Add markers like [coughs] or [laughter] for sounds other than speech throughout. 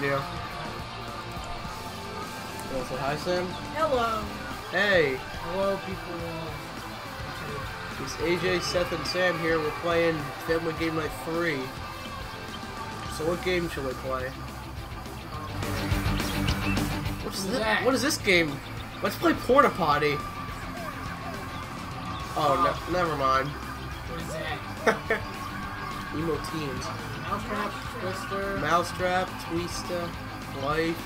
video. You wanna say hi, Sam? Hello. Hey, Hello, people. it's AJ, Seth, and Sam here. We're playing Family Game Night 3. So what game should we play? What's What's thi- that? What is this game? Let's play Porta Potty. Oh, no, never mind. What is that? [laughs] Emo teens. Mousetrap, Twister. Mousetrap, Twister, Life.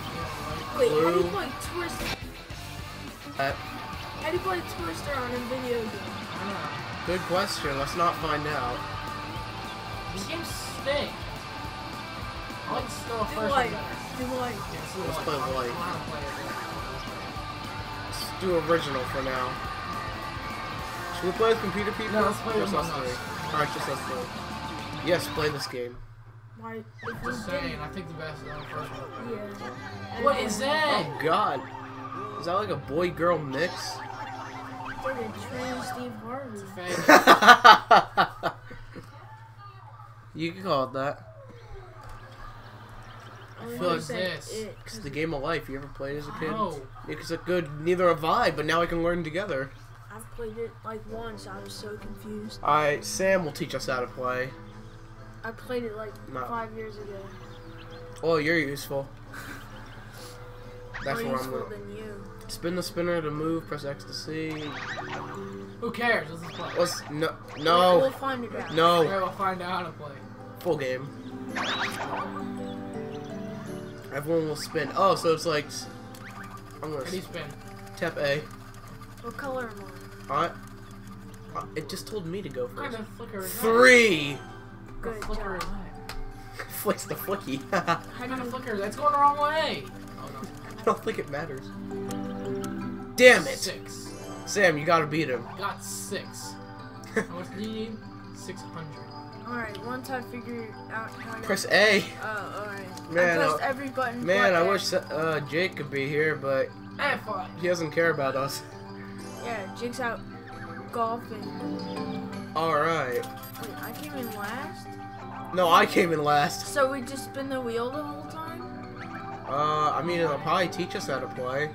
Wait, how do you Blue. play Twister? Uh, How do you play Twister on a video game? I don't know. good question. Let's not find out. These games stink. I like still a Do first like, do like. Yeah, let's do Life. play don't Life. how to play it. Let's do original for now. Should we play with computer people? No, let's play just Among us Us. three. Alright, just us three. Yes, play this game. Why? If Just saying, I think the best is on the first one. Yeah. What is that? Oh god. Is that like a boy girl mix? It's like a trans Steve Harvey. [laughs] Fake. you can call it that. I feel feel like this. It's the game of life. You ever played as a kid? Oh. It's a good. Neither have I, but now we can learn together. I've played it like once. I was so confused. Alright, Sam will teach us how to play. I played it like No. five years ago. Oh, you're useful. That's More where I'm useful going. than you. Spin the spinner to move. Press X to see. Who cares? Let's just play. Let's no We'll no find it out. no Okay, we'll find out how to play. full game. Everyone will spin. Oh, so it's like s- I'm gonna How do you spin? tap A. What color am Alright. Uh, It just told me to go What kind first. of flicker is that? Three. What Good flicker job. [laughs] Flicks the flicky. What How kind do of flicker? That's going the wrong way. Oh no. I don't think it matters. Damn it, Six. Sam! You gotta beat him. Got six. [laughs] How much do you need? Six hundred. Alright, once I figure out how to. Press A. Oh, alright. Man, I pressed every button. Man, but I A. wish uh, Jake could be here, but Eh, fine. he doesn't care about us. Yeah, Jake's out golfing. Alright. Wait, I came in last? No, I came in last. So we just spin the wheel the whole time? Uh, I mean, it'll probably teach us how to play.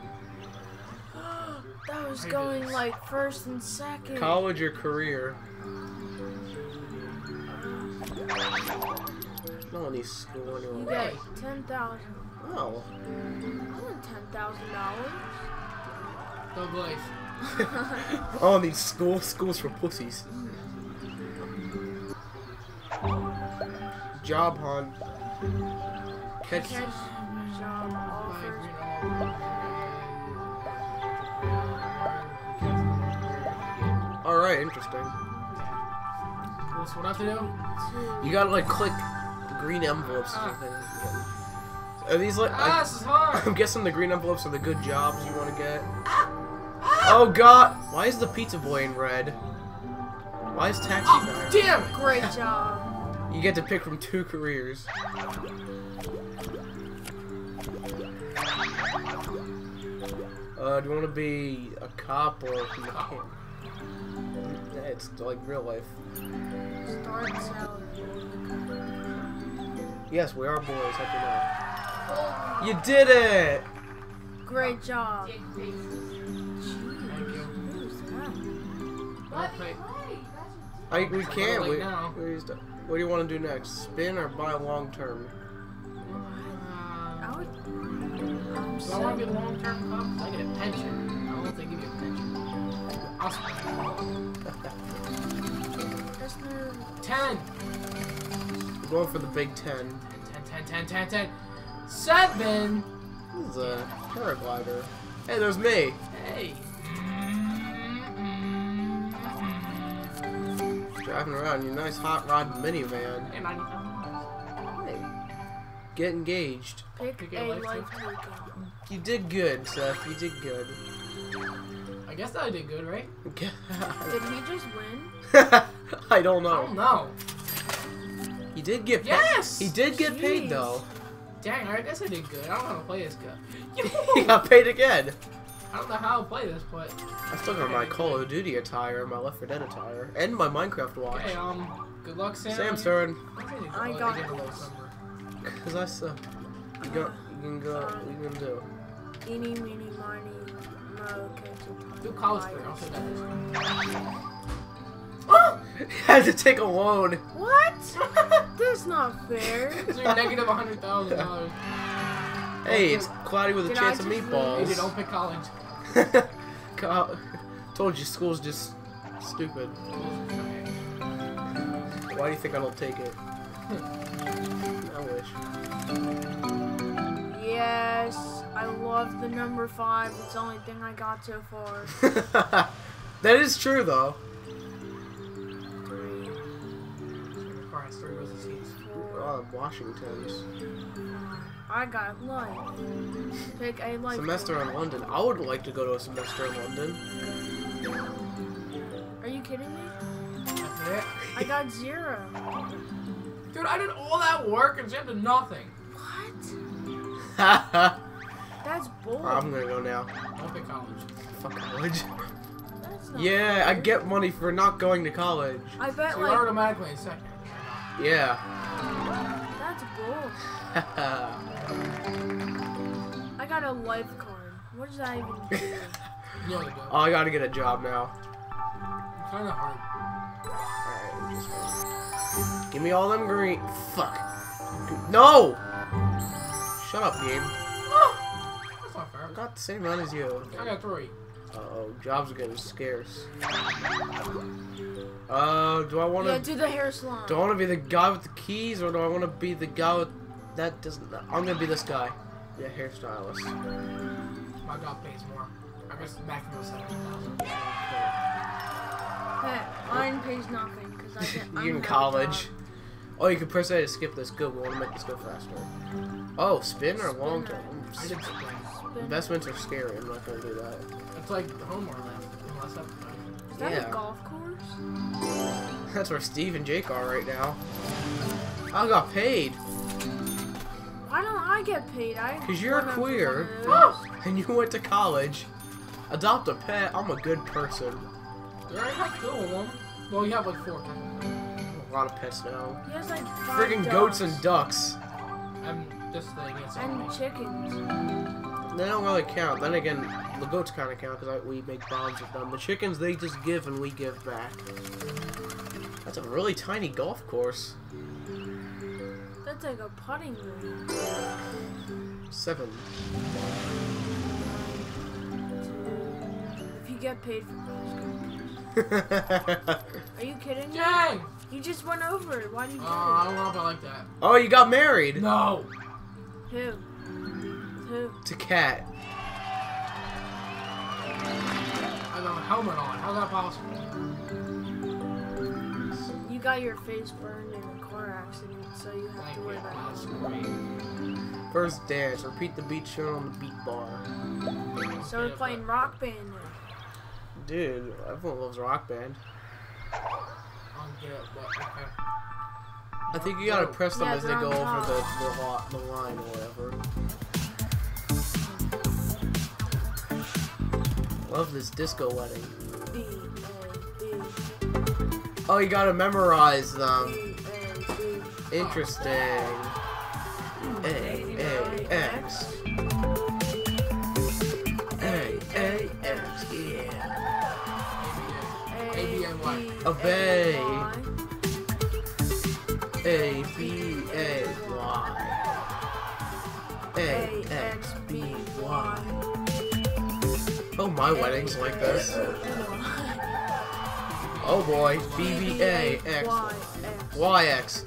[gasps] that was going like first and second. College or career? No one needs school You anymore. get ten thousand. Oh. I want ten thousand dollars. Thug life. Oh, these school schools for pussies. [laughs] Job hunt. Catch. Catch offers. All right, interesting. What's what I have to do? You gotta like click the green envelopes Ah. Are these like? Ah, I, this is hard. I'm guessing the green envelopes are the good jobs you want to get. Oh God! Why is the pizza boy in red? Why is taxi Oh, damn! Great job. You get to pick from two careers. Uh, do you want to be a cop or a mechanic? Yeah, it's like real life. Start salary. Yes, we are boys. How do you know? You did it! Great job. Thank Jeez, you. who's that? I'll we can't. late We, now. we just, what do you want to do next? Spin or buy long term? Uh, I do I want to be a long-term cop? 'Cause I get a pension. I don't know if they give you a pension. I'll spend There's no. ten. We're going for the Big Ten. 10, 10, 10, 10, 10. Seven. This is a paraglider. Hey, there's me. Hey. Driving around in your nice hot rod minivan. Hey, 90,000 Hey. Get engaged. Pick Pick a a life life token. token. You did good, Seth. You did good. I guess I did good, right? [laughs] Did he just win? [laughs] I don't I know. don't know. He did get paid. Yes! He did get paid though. Dang, I guess I did good. I don't know how to play this good. [laughs] he got paid again. I don't know how to play this, but I still got my Call of Duty attire, my Left 4 Dead attire, and my Minecraft watch. okay. Um, good luck, Sam. Sam's turn. I, I got a it. low. Cause I suck. You, got... you can go. What you can do? Eeny, meeny, miny, mo, catch Do college for I'll say that is. [laughs] had to take a loan. What? [laughs] That's not fair. So you're negative hundred thousand dollars. [laughs] Hey, it's cloudy with a Did I chance of meatballs. dude, don't pick college. [laughs] Co- Told you, school's just stupid. Why do you think I don't take it? [laughs] I wish. Yes, I love the number five. It's the only thing I got so far. [laughs] that is true, though. Three, Car has three rows of seats. four, Oh, Washington's five. I got life. Pick a life. semester in London. I would like to go to a semester in London. Are you kidding me? I [laughs] got zero. Dude, I did all that work and Sam did nothing. What? [laughs] That's bull. I'm gonna go now. Don't pick college. Fuck college. Yeah, I get money for not going to college. I bet So like automatically in second. Yeah. That's. I got a life card. What does that even do? You know the go. oh, I gotta get a job now. Kind of hard. Alright, Give me all them green. Fuck. No! Shut up, game. That's not fair. I got the same amount as you. I got three. Uh oh, jobs are getting scarce. Uh, do I want to? yeah, do the hair salon. do I want to be the guy with the keys, or do I want to be the guy with that doesn't? I'm gonna be this guy. Yeah, hairstylist. My job pays more. I guess maximum seventy thousand. Hey, mine pays nothing because I get. I'm You in college. Oh, you can press A to skip this. Good, we want to make this go faster. Oh, spin or long term? I did something. Spin- Investments are scary. I'm not gonna do that. It's like homework last, last episode. Is that yeah. a golf course? That's where Steve and Jake are right now. I got paid, Why don't I get paid? Because you're a went up for queer. one of those. and you went to college. Adopt a pet. I'm a good person. There ain't like two of them. Well, you have like four. A lot of pets now. He has like five Friggin' goats and ducks. I'm just saying it's and chickens. They don't really count. Then again, the goats kind of count because we make bonds with them. The chickens, they just give and we give back. That's a really tiny golf course. That's like a putting green. Seven. If you get paid for those. [laughs] Are you kidding me? Dang! You just went over it. Why do you Uh, do I don't know if I like that. oh, you got married No! it? Who? Who? to Cat. I got a helmet on. How's that possible? You got your face burned in a car accident, so you have Thank to wear that. That's. First dance. Repeat the beat shown on the beat bar. So we're playing rock band now. Dude, everyone loves rock band. I'll get it, but okay. I think you gotta press them Yeah, as they go on over the, the, the line or whatever. Love this disco wedding. B A B Oh, you gotta memorize them. B A B. Interesting. A A X. A A X. Yeah. A B A Y. Obey. A B A Y. A X B Y. Oh, my wedding's like this. Oh boy. B B A X Y X. Y X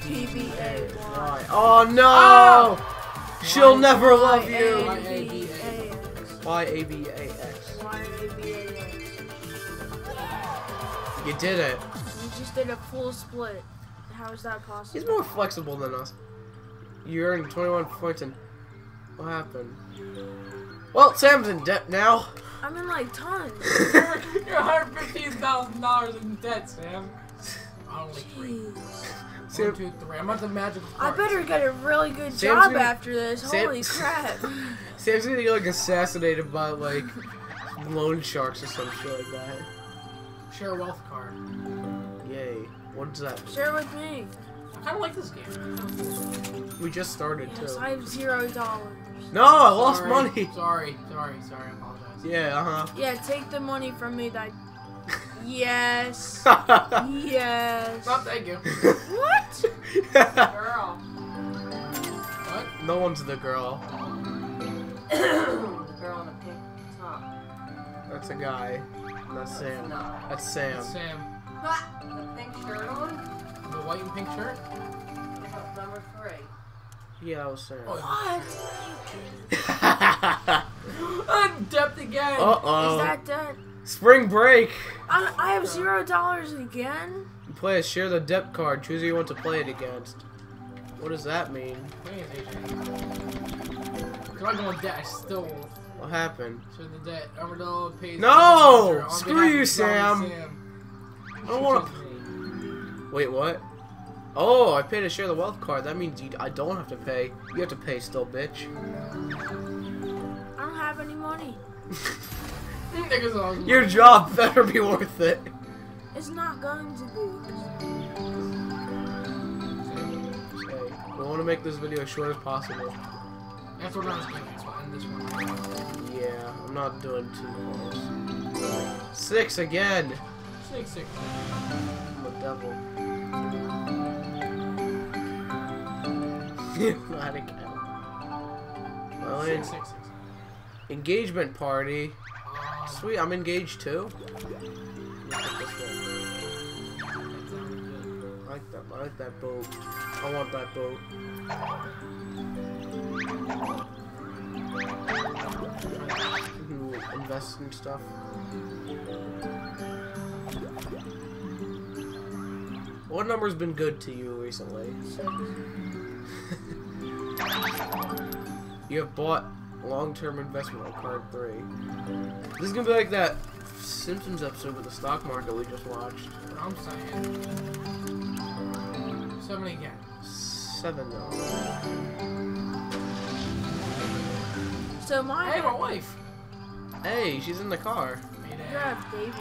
P B A Y. Y. Oh no! Oh! She'll never love you. Y. A B A X. Y A B A X. Y A B A X. You did it. You just did a full split. How is that possible? He's more flexible than us. You earned 21 points and what happened? Well, Sam's in debt now. I'm in like tons. [laughs] You're $115,000 in debt, Sam. Only three. Jeez. Sam, One, two, three. I'm at the magic I part. better get a really good Sam's job gonna- after this. Sam- Holy crap. [laughs] Sam's gonna get like assassinated by like loan sharks or some shit like that. Share a wealth card. Yay. What's that? Share with me. I kind of like this game. We just started Yes, too. I have zero dollars. No, I lost Sorry, money. Sorry, sorry, sorry. I apologize. Yeah, uh huh. Yeah, take the money from me that. [laughs] Yes. [laughs] yes. Stop, thank you. What? Girl. What? no one's the girl. the [coughs] girl in the pink top. That's a guy. That's Sam. No. That's Sam. Sam. The pink shirt on? The white and pink shirt? Number three. Yeah, [laughs] that was Sam. Oh, What? I'm depth again. Uh Is oh. that that? Spring break. I, I have zero dollars again. You play a share the debt card. Choose who you want to play it against. What does that mean? Wait, Cause I'm going debt. I still What happened? so the debt. Armadillo pays. No! on Screw behalf you, of Charlie Sam. Sam. I don't wanna- Wait, what? Oh, I paid to share of the wealth card. That means you, I don't have to pay. You have to pay still, bitch. I don't have any money. [laughs] Niggas always- Your job better be worth it. It's not going to be. Okay, we want to make this video as short as possible. That's what I'm thinking. So end this one. Yeah, I'm not doing too close. Six again. Six six. I'm a devil. Not. Well, Six six six. engagement party. Sweet, I'm engaged too. I like that. I like that boat. I want that boat. Invest in stuff. What number's been good to you recently? [laughs] you have bought long-term investment on card three. This is gonna be like that Simpsons episode with the stock market we just watched. I'm saying. Seven again. Seven though. So my. Hey, my wife. Hey, she's in the car. You're Dad. a baby. [laughs]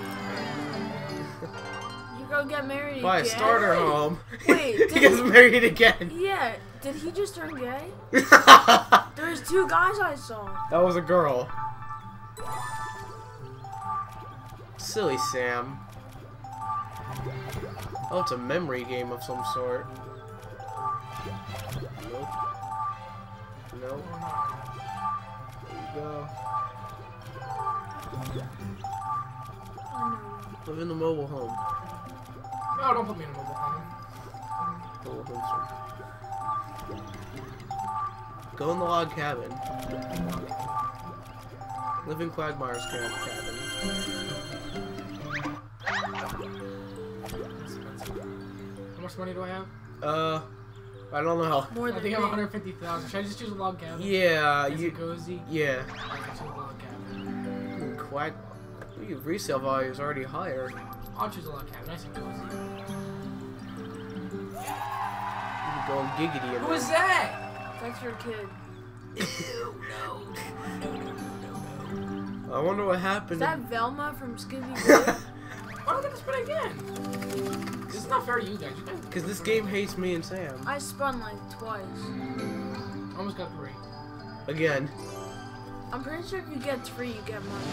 You go get married Buy a again. starter home. Wait, [laughs] he gets married again. Yeah. Did he just turn gay? [laughs] There's two guys I saw. That was a girl. Silly Sam. Oh, it's a memory game of some sort. Nope. Nope. There you go. Oh, Live in the mobile home. No, don't put me in a mobile home. Mobile home, sir. Go in the log cabin. Live in Quagmire's ca- cabin. How much money do I have? Uh, I don't know. no. More I think I have 150,000. Should I just choose a log cabin? Yeah, Nice you. and cozy. Yeah. I can choose a log cabin. Quag. Your resale value is already higher. I'll choose a log cabin. Nice and cozy. You can go on giggity in Who there. is that? That's your kid. Ew, no. I wonder what happened. Is that Velma from Scooby Doo? [laughs] Why don't I get to spin again? This is not fair to you guys. Because this game hates me and Sam. I spun like twice. almost got three. Again. I'm pretty sure if you get three, you get money.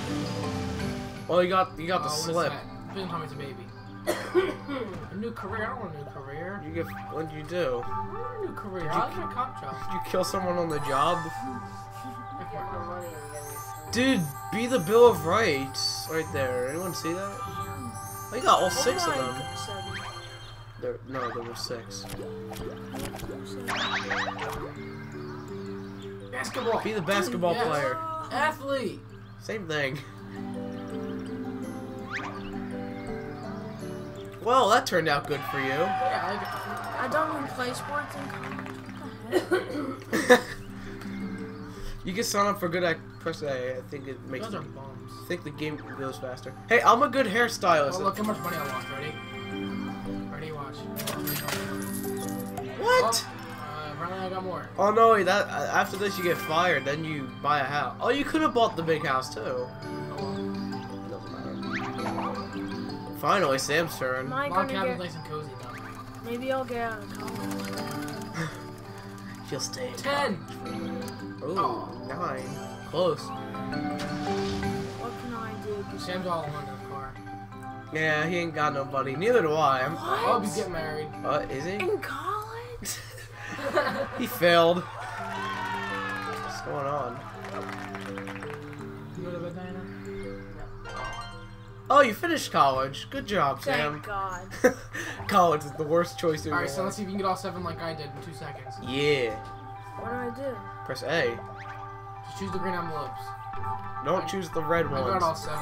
Well, you got you got the Oh, what is slip. that? Please tell me a baby. A new career? I don't want a new career. You get. What'd you do? I don't want a new career. Did I you- like my cop job. Did you kill someone on the job? Get more money and get Dude, be the Bill of Rights right there. Anyone see that? I got all six of them. There, no, there were six. Basketball. Be the basketball Yes. player. Athlete. Same thing. [laughs] Well, that turned out good for you. Yeah, I don't even play sports in college. What the heck? you can sign up for good act. Press A. I think it makes. like Those are I think the game goes faster. Hey, I'm a good hairstylist. Oh, look how much money I lost. Ready? Ready? Watch. What? Oh, uh, apparently I got more. Oh no, that uh, after this you get fired. Then you buy a house. Oh, you could have bought the big house too. Oh, well. Doesn't matter. Finally, Sam's turn. Am I Log gonna cabin's get? nice and cozy though. Maybe I'll get out of [laughs] college. She'll stay. Ten. Ooh, Oh. nine. Close. What can I do? besides- Sam's all alone in the car. Yeah, he ain't got nobody. Neither do I. I'm, Oh, he's getting married. uh, is he? In college? [laughs] he failed. Oh, you finished college. Good job, Sam. Thank God. [laughs] college is the worst choice in Alright, so let's see if you can get all seven like I did in two seconds. Yeah. What do I do? Press A. Just choose the green envelopes. Don't choose the red I got all seven.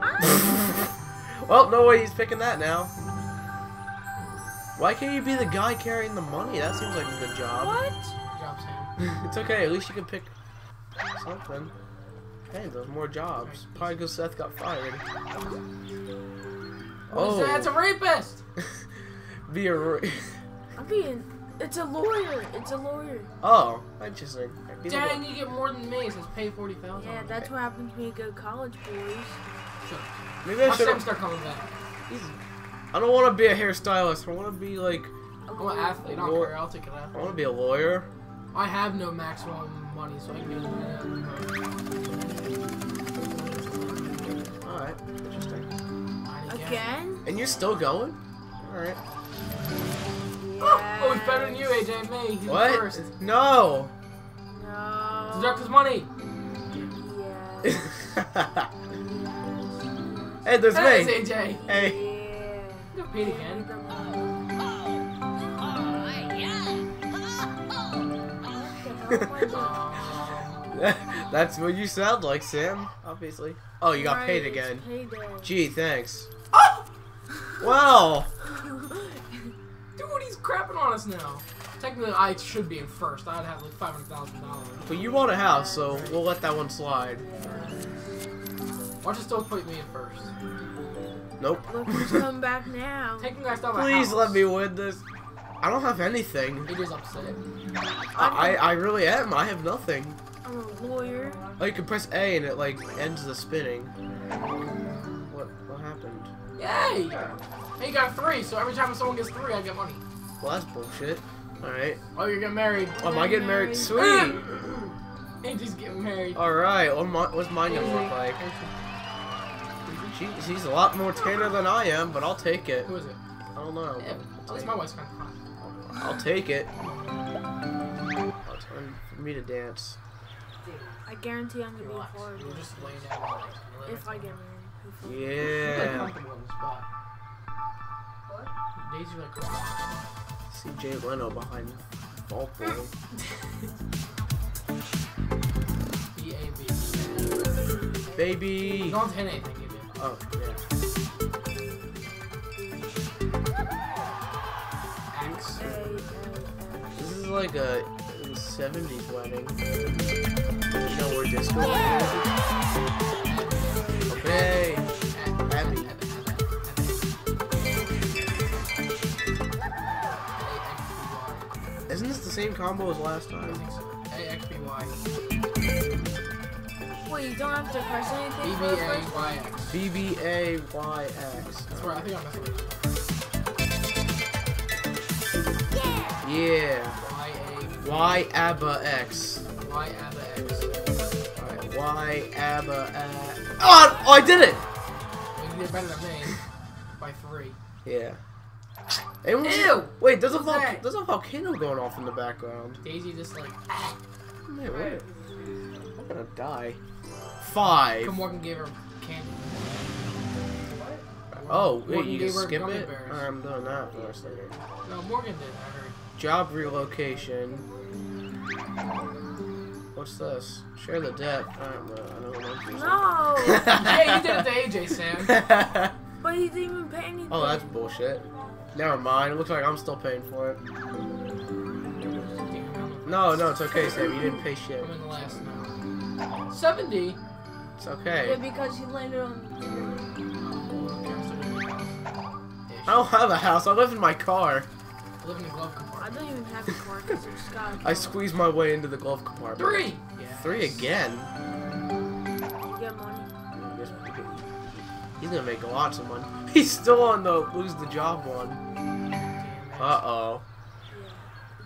Ah. [laughs] well, no way he's picking that now. Why can't you be the guy carrying the money? That seems like a good job. What? Good job, Sam. [laughs] it's okay. At least you can pick something. Hey, there's more jobs. Probably because Seth got fired. Oh, that's a rapist! [laughs] be a. ra- I'm being. It's a lawyer. It's a lawyer. oh, interesting. Be the- Dang, you get more than me. It says pay forty thousand. Yeah, that's what happens when you go to college, boys. Shut up. Maybe I Watch should. Sam start coming back. I don't want to be a hairstylist. I want to be like. A I'm an athlete. I don't care. I'll take it I want to be a lawyer. I have no maximum money, so I can get it. All right, interesting. Again? And you're still going? All right. Yeah. Oh, oh he's better than you, AJ, and me. He's in What? first. No. No. Deduct his money. Yeah. [laughs] hey, there's Hey, me. it's AJ. Hey. Yeah. You got again. Oh [laughs] [laughs] That's what you sound like, Sam. Obviously. Oh, you got Right, paid again. Payday. Gee, thanks. Oh Well, [laughs] dude, he's crapping on us now. Technically, I should be in first. I'd have like five hundred thousand dollars. but you bought a house, so we'll let that one slide. Watch it still put me in first. Nope. Look who's coming back now. Taking guys down Please house. let me win this. I don't have anything. It is upset. I, I, I really am. I have nothing. I'm a lawyer. Oh, you can press A and it like ends the spinning. What what happened? Yay! Hey, you got three, so every time someone gets three, I get money. Well, that's bullshit. All right. Oh, you're getting married. Oh, am I getting married? Married. Sweet. [clears throat] Angie's getting married. All right. What my, what's mine gonna look like? She, she's a lot more tanner than I am, but I'll take it. Who is it? I don't know. Yeah, I'll that's take, my wife's kind of fun. I'll take it. Oh, it's time for me to dance. I guarantee I'm gonna be Relax. Florida You'll just lay down. and relax. You'll lay if I get married. hopefully. You're like Yeah. comfortable in the spot. What? Daisy like. See Jay Leno behind Vault Boy. [laughs] B A B. Baby. Don't hit anything, you do. Oh yeah. Like a 70s wedding. You know where disco music? Okay. Abby. Isn't this the same combo as last time? think so. A X B Y. Wait, you don't have to press anything B for the A first Y X. B B A Y X. That's where I think I'm messing with Yeah. Y ABBA X. Y ABBA X. Alright, Y ABBA X. Oh, oh, I did it! You did better than me by three. Yeah. What's- Ew! Wait, there's a, vol- that? there's a volcano going off in the background. Daisy just like Man, wait. I'm gonna die. Five. come Morgan gave her candy. Oh, wait, Morgan you can skip it? bears. I'm doing that for a second. No, Morgan did. I heard. Job relocation. What's this? Share the debt. I'm, I don't know No! yeah, you did it to AJ, Sam. [laughs] but he didn't even pay anything. oh, that's bullshit. Never mind. It looks like I'm still paying for it. No, no, it's okay, Sam. You didn't pay shit. I'm in the last now. Seventy. It's Yeah, okay. because he landed on. I don't have a house. I live in my car. I live in the glove I compartment. don't even have a car because it's got. a I car. squeezed my way into the glove compartment. Three. Yeah. Three again. You get money. He's gonna make lots of money. [laughs] He's still on the lose the job one. Uh oh. Yeah.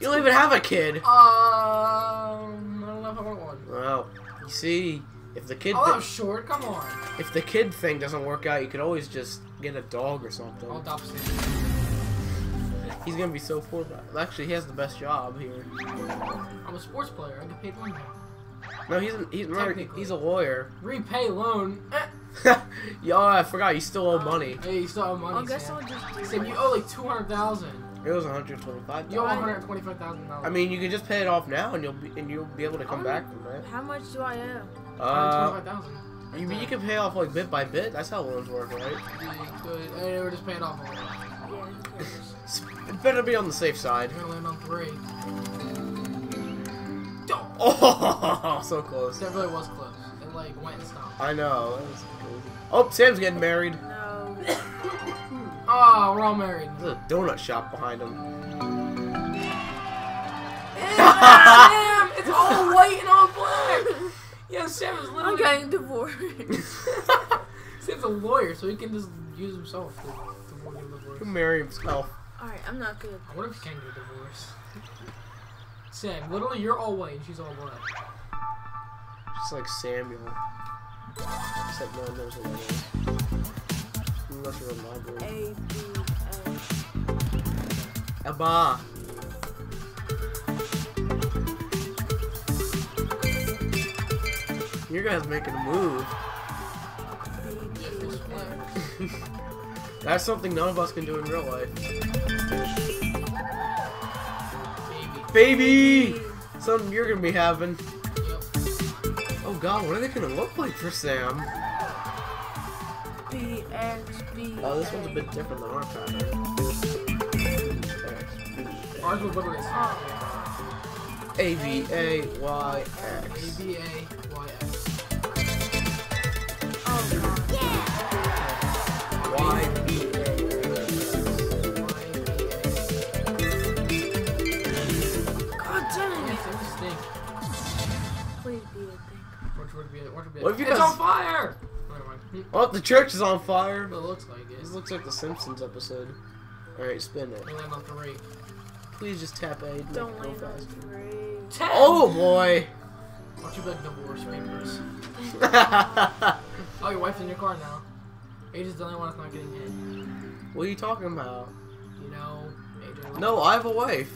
You don't even have a kid. Um, I don't know if I want one. Well, you see, if the kid Oh, that thi- was short. Come on. if the kid thing doesn't work out, you could always just get a dog or something. I'll adopt Sam. He's gonna be so poor. But actually, he has the best job here. I'm a sports player. I get paid one now. No, he's a, he's remember, Technically. he's a lawyer. Repay loan. Eh. [laughs] Yo, I forgot you still owe money. Hey, you still owe money, I guess Sam. I'll just do Sam, you owe like two hundred thousand. It was 125. You owe one hundred twenty-five thousand dollars. I mean, you can just pay it off now, and you'll be and you'll be able to come back from it. How much do I owe? Uh, twenty-five thousand. you, you can pay off like bit by bit. That's how loans work, right? Yeah. Good. Hey, we're just paying off all that. Yeah, who cares? It [laughs] better be on the safe side. We're gonna land on three. [laughs] Oh, so close. That really was close. It like went and stopped. I know. Was crazy. Oh, Sam's getting married. No. Oh, [coughs] we're all married. There's a donut shop behind him. Sam, it's [laughs] all white and all black. Yeah, Sam is I'm literally. getting divorced. Sam's a lawyer, so he can just use himself to, to divorce. Marry himself. Alright, I'm not good. I wonder if he can get a divorce. Sam, literally, you're all white and she's all black. Just like Samuel. Except no one knows who that is. Unless you're in library. A, B, A. Abba. Your guy's making a move. B, Yeah, Q, this A. one. That's something none of us can do in real life. Baby. Baby! Something you're gonna be having. Oh god, what are they gonna look like for Sam? B, X, B. Oh, this one's a bit different than our pattern. Ours was literally. A V A Y A X. B A Y X. Oh, God. It. Watch would be. What if you It's guys- on fire! Never mind. Oh, the church is on fire. It looks like it. This looks like the Simpsons episode. Alright, spin it. We land on three. Please just tap A. Don't it go land on fast. three. Ten! Oh boy! Watch you like divorce papers. [laughs] Oh, your wife's in your car now. AJ's the only one that's not getting hit. what are you talking about? You know, AJ. No, I have a wife.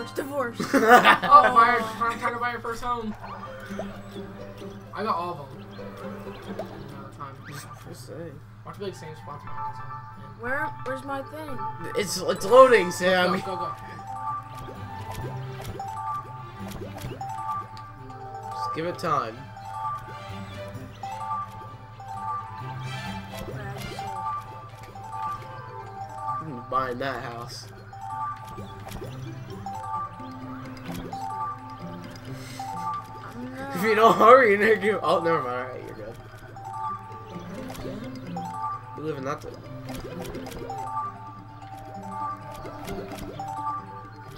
Divorce, divorce. [laughs] Oh, fire! Trying, trying to buy your first home. I got all of them. No, time. Just say. Watch me like same spots my house on. Where, where's my thing? It's it's loading, Go, Sam. go, go. Just give it time. I'm buying that house. If you don't hurry, you're gonna Oh, never mind. Alright, you're good. You live in that.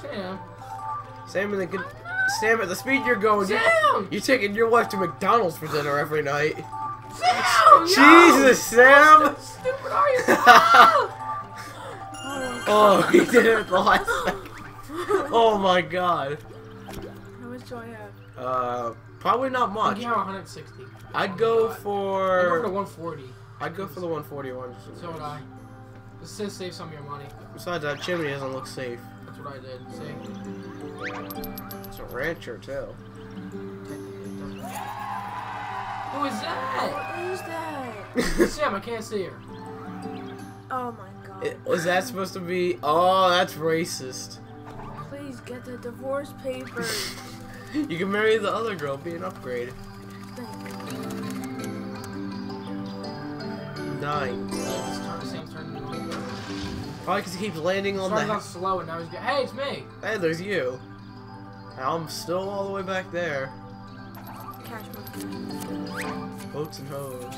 Sam. Sam, in the good. Sam, at the speed you're going, you're, Sam! you're taking your wife to McDonald's for dinner every night. Sam! Jesus, Sam! How stupid are you? Ah! [laughs] Oh, he did it the last. [laughs] Oh my god. How much do I have? Uh, probably not much. You have 160. I'd Oh go God. for. I'd go for the 140. I'd go for the 141. So would I. This says save some of your money. Besides, that chimney doesn't look safe. That's what I did. See? It's a rancher too. Who is that? What is that? [laughs] Sam, I can't see her. Oh my god. It- was that supposed to be? Oh, that's racist. Please get the divorce papers. [laughs] You can marry the other girl, be an upgrade. Nine. Sam's turn. Sam's turn. Probably because he keeps landing on Started the. off slow and now he's getting. Hey, it's me. Hey, there's you. I'm still all the way back there. Cash. Boats and hoes.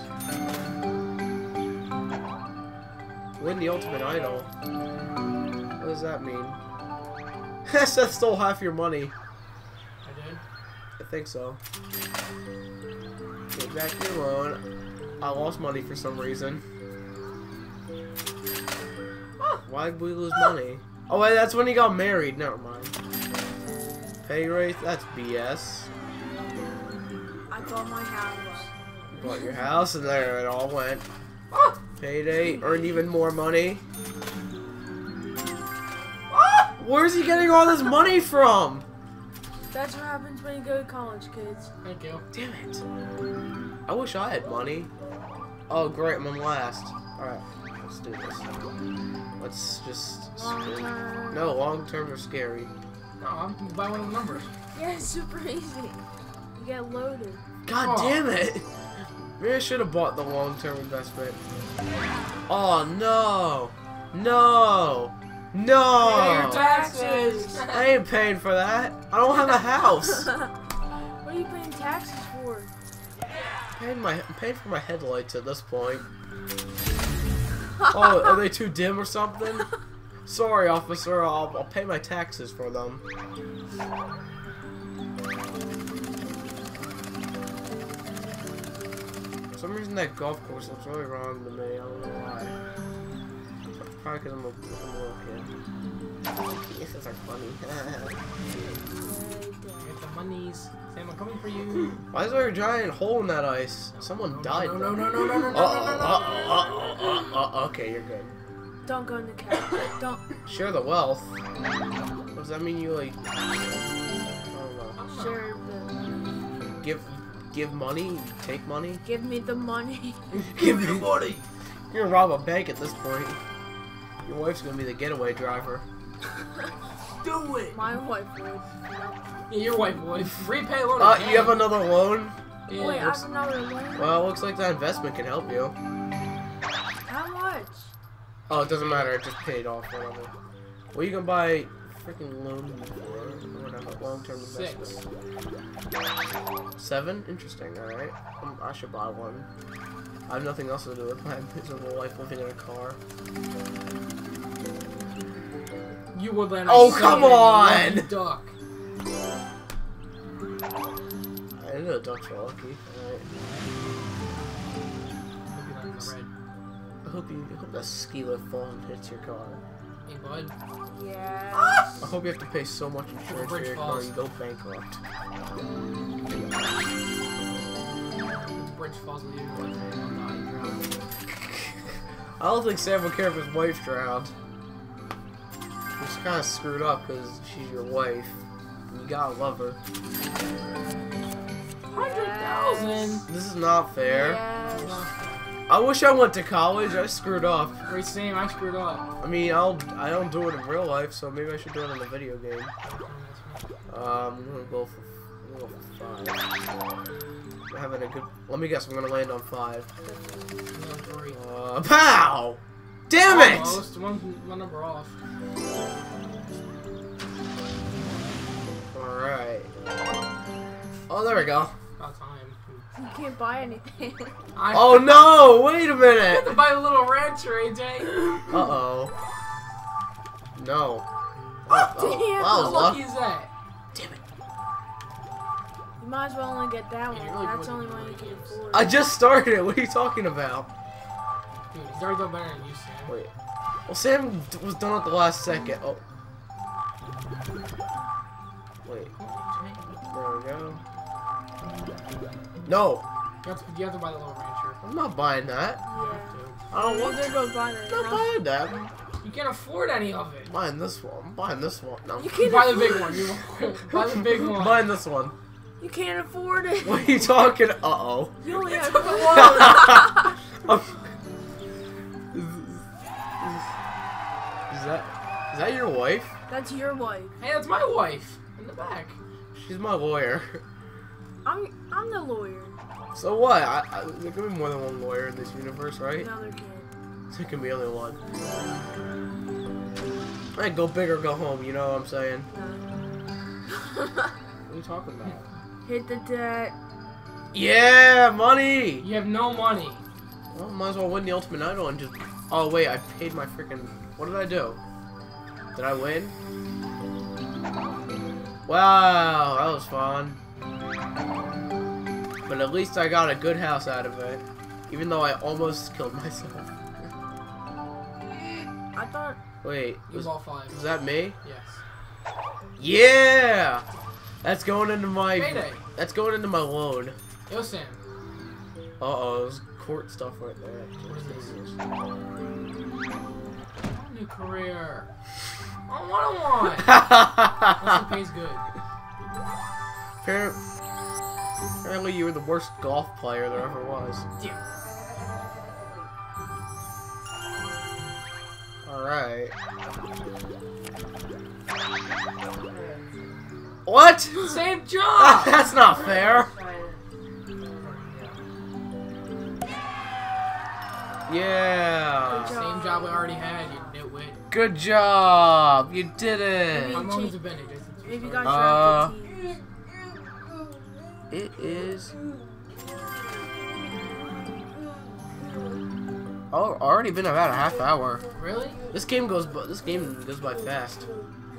Win the ultimate idol. What does that mean? [laughs] Seth stole half your money. I think so. Get back your loan. I lost money for some reason. Why'd we lose money? Oh wait, that's when he got married. Never mind. Pay rate? That's BS. I bought my house. You bought your house and there it all went. Ah! Payday, earned even more money. Where's he getting all this money from? That's what happens when you go to college, kids. Thank you. Damn it. I wish I had money. Oh, great, I'm on last. Alright, let's do this. Let's just... Long term. No, long terms are scary. No, I'm gonna buy one of the numbers. Yeah, it's super easy. You get loaded. God Oh. damn it! Maybe I should have bought the long term investment. Oh, no! No! Pay your No! taxes. I ain't paying for that. I don't have a house. [laughs] what are you paying taxes for? paying my I'm paying for my headlights at this point. [laughs] Oh, are they too dim or something? Sorry, officer. I'll, I'll pay my taxes for them. For some reason, that golf course looks really wrong to me. I don't know why. Probably because I'm a, I'm a little kid. This is like funny. [laughs] Get the monies. Sam, I'm coming for you. why is there a giant hole in that ice? Someone died. No, there. no, no, no, no, no, no, Uh-oh, no, no, no. uh-oh, uh-oh, uh-oh. Okay, you're good. Don't go in the cat. Don't. Share the wealth. What does that mean? You like? I don't know. I don't know. Share the. Give, give money. Take money. Give me the money. [laughs] give me money. You're gonna rob a bank at this point. Your wife's gonna be the getaway driver. [laughs] Do it. My wife would. Yeah, your wife would. Repay loan. Uh, again. you have another loan? Yeah. Wait, I have another loan. Well, it looks like that investment can help you. How much? Oh, it doesn't matter. It just paid off. Whatever. Well, you can buy freaking loan for long-term Six. Seven? Interesting. All right. Um, I should buy one. I have nothing else to do with my miserable life living in a car. You would land. Oh, come on! you duck. I didn't know ducks were lucky. Alright. Hope you land in the red. I hope you I hope that ski lift falls and hits your car. Hey, bud. Yeah. I hope you have to pay so much insurance for bridge your car falls. you go bankrupt. The bridge falls with you. But you die, you drown. [laughs] I don't think Sam would care if his wife drowned. It's kind of screwed up because she's your wife. You gotta love her. Hundred thousand. This is not fair. Yes. I wish I went to college. I screwed up. Great same. I screwed up. I mean, I'll I don't do it in real life, so maybe I should do it in a video game. Um, I'm gonna go for, I'm gonna go for five. I'm having a good. Let me guess. I'm gonna land on five. No. Uh, pow! Damn it! Almost. One, one number off. All right. Oh, there we go. About time. You can't buy anything. Oh [laughs] no! Wait a had minute. to buy a little rancher, AJ. Uh [laughs] oh. No. Damn. that How was lucky is that? Damn it. You might as well only get that one. you really That's the only do one you can afford. I just started it. [laughs] What are you talking about? Dude, he's already done better than you, Sam. Wait. Well, Sam was done at the last second. Oh. Wait. There we go. No, You have, to, you have to buy the little rancher. I'm not buying that. Yeah. I don't want. Either go buy I'm not house. buying that. You can't afford any of it. buying this one. I'm buying this one. No. You You can't buy the big one. You [laughs] buy the big one. buying this one. You can't afford it. What are you talking? Uh oh. You only have took one. Is, [laughs] is that is that your wife? That's your wife. Hey, that's my wife in the back. She's my lawyer. I'm I'm the lawyer. So what? I, I, there can be more than one lawyer in this universe, right? No, there can't. There can be only one. I go big or go home. You know what I'm saying? No. [laughs] What are you talking about? Hit the debt. Yeah, money. You have no money. Well, might as well win the ultimate idol and just. Oh wait, I paid my freaking. What did I do? Did I win? Wow, that was fun. But at least I got a good house out of it. Even though I almost killed [laughs] myself. I thought Wait, You was, all five. was that me? Yes. Yeah! That's going into my. Payday. That's going into my loan. Yo, Sam. Uh oh, there's court stuff right there. What is this? New career. What I want. Unless it pays good. Appar- Apparently, you were the worst golf player there ever was. Yeah. Alright. What? Same [laughs] job. That's not fair. Yeah. Good Same job we already had. You nitwit. Good job. You did it. How long has it been? Jason? maybe you got Uh. It is. Oh, already been about a half hour. Really? This game goes, bu- this game goes by fast.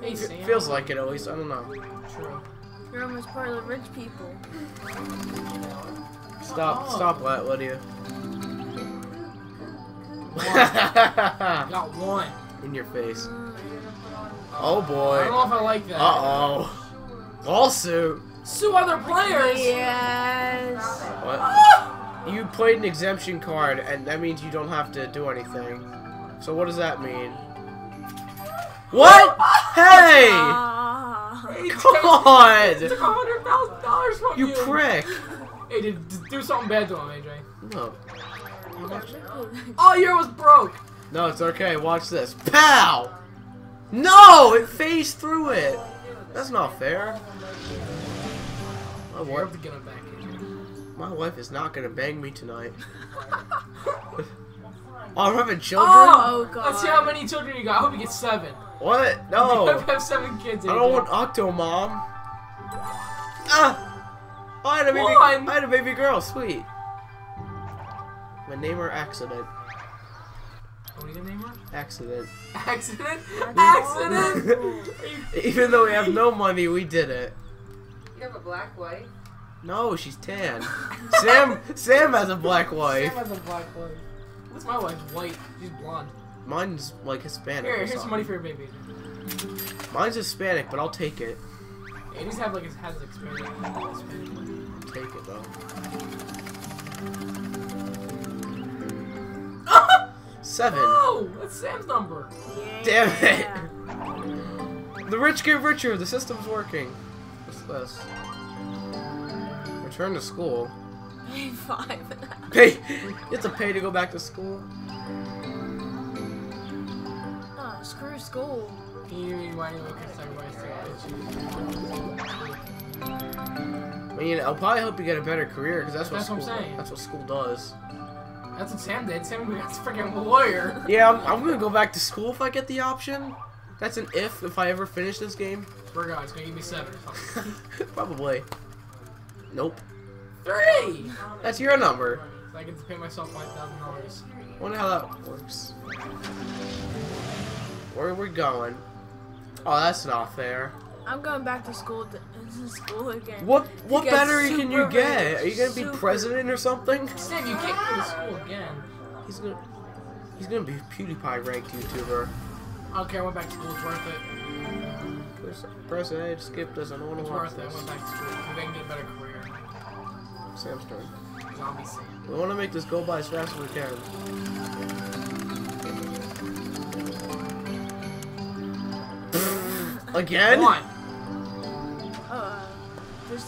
Hey, Fe- Sam. feels like it at least. I don't know. True. You're almost part of the rich people. Stop, Oh. stop that, will you? Got [laughs] one. In your face. Oh boy. I don't know if I like that. Uh oh. Lawsuit. Sue other players. Yes. What? Ah! You played an exemption card, and that means you don't have to do anything. So what does that mean? What? [laughs] Hey! Hey, Come He on! took hundred thousand dollars from you. You prick! Hey, did, did do something bad to him, AJ. No. Oh, All year was broke. No, it's okay. Watch this. Pow! No! It phased through it! That's not fair. My wife, have to get him back, AJ. my wife is not gonna bang me tonight. Oh, I'm having children? Oh, God. Let's see how many children you got. I hope you get seven. What? No! hope [laughs] you have seven kids. I don't want Octomom. Ah! Oh, I had a baby. One. I had a baby girl. Sweet. My name her accident. What are you gonna name her? Accident. Accident. [laughs] Accident. [laughs] Even though we have no money, we did it. You have a black wife? No, she's tan. Sam. Sam has a black wife. Sam has a black wife. What's my wife's white? She's blonde. Mine's like Hispanic. Here, here's some money for your baby. Mine's Hispanic, but I'll take it. Yeah, he just have like his has expanded. expanded. I'll take it though. [laughs] Seven. Oh, that's Sam's number. Damn it. [laughs] The rich get richer. The system's working. What's this? Return to school. Pay five. Pay. [laughs] You have to pay to go back to school. Screw school. Can why you look at I mean, I'll probably help you get a better career because that's what That's what school. I'm saying. That's what school does. That's what Sam did. Sam got freaking a lawyer. [laughs] Yeah, I'm, I'm gonna go back to school if I get the option. That's an if if I ever finish this game. Swear to God, it's gonna give me seven. or something. [laughs] Probably. Nope. Three. That's your number. So I get to pay myself five thousand dollars. Wonder how that works. Where are we going? Oh, that's not fair. I'm going back to school. To, [laughs] to school again. What what get battery can you get? rich. Are you gonna be president or something? Sam, you can't go to school again. He's gonna he's gonna be a PewDiePie ranked YouTuber. I don't care. I went back to school. It's worth it. Press, press A, skip this. I don't want to watch It's worth it. I this. went back to school. Maybe I can get a better career. Sam's turn. Zombie Sam. We want to make this go by as fast as we can. Again? One. Uh,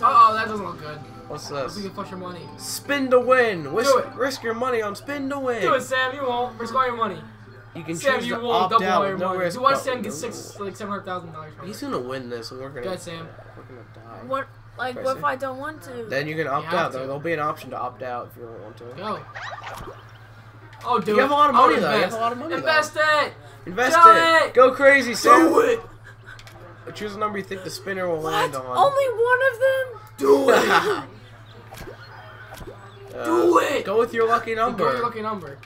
Oh, that doesn't look good. What's Let's see this? you can flush your money. Spin to win. Risk, Do it. risk your money on spin to win. Do it, Sam. You won't. Risk all your money. You can Sam, choose you to will opt double out all your no money. risk. Do what but- Sam gets six, like seven hundred thousand dollars from He's gonna win this, and we're gonna, Go ahead, Sam. we're gonna die. what? Like, Press what if I don't want to? Then you can opt have out. to. There'll be an option to opt out if you don't want to. Go. Oh, do You it. have a lot of money, though. You have a lot of money, though. Invest it. Invest Do it. it. Go crazy, Sam. Do it. Choose a number you think the spinner will What? land on. Only one of them? Do [laughs] it. Uh, Do it. Go with your lucky Go with number. your lucky number.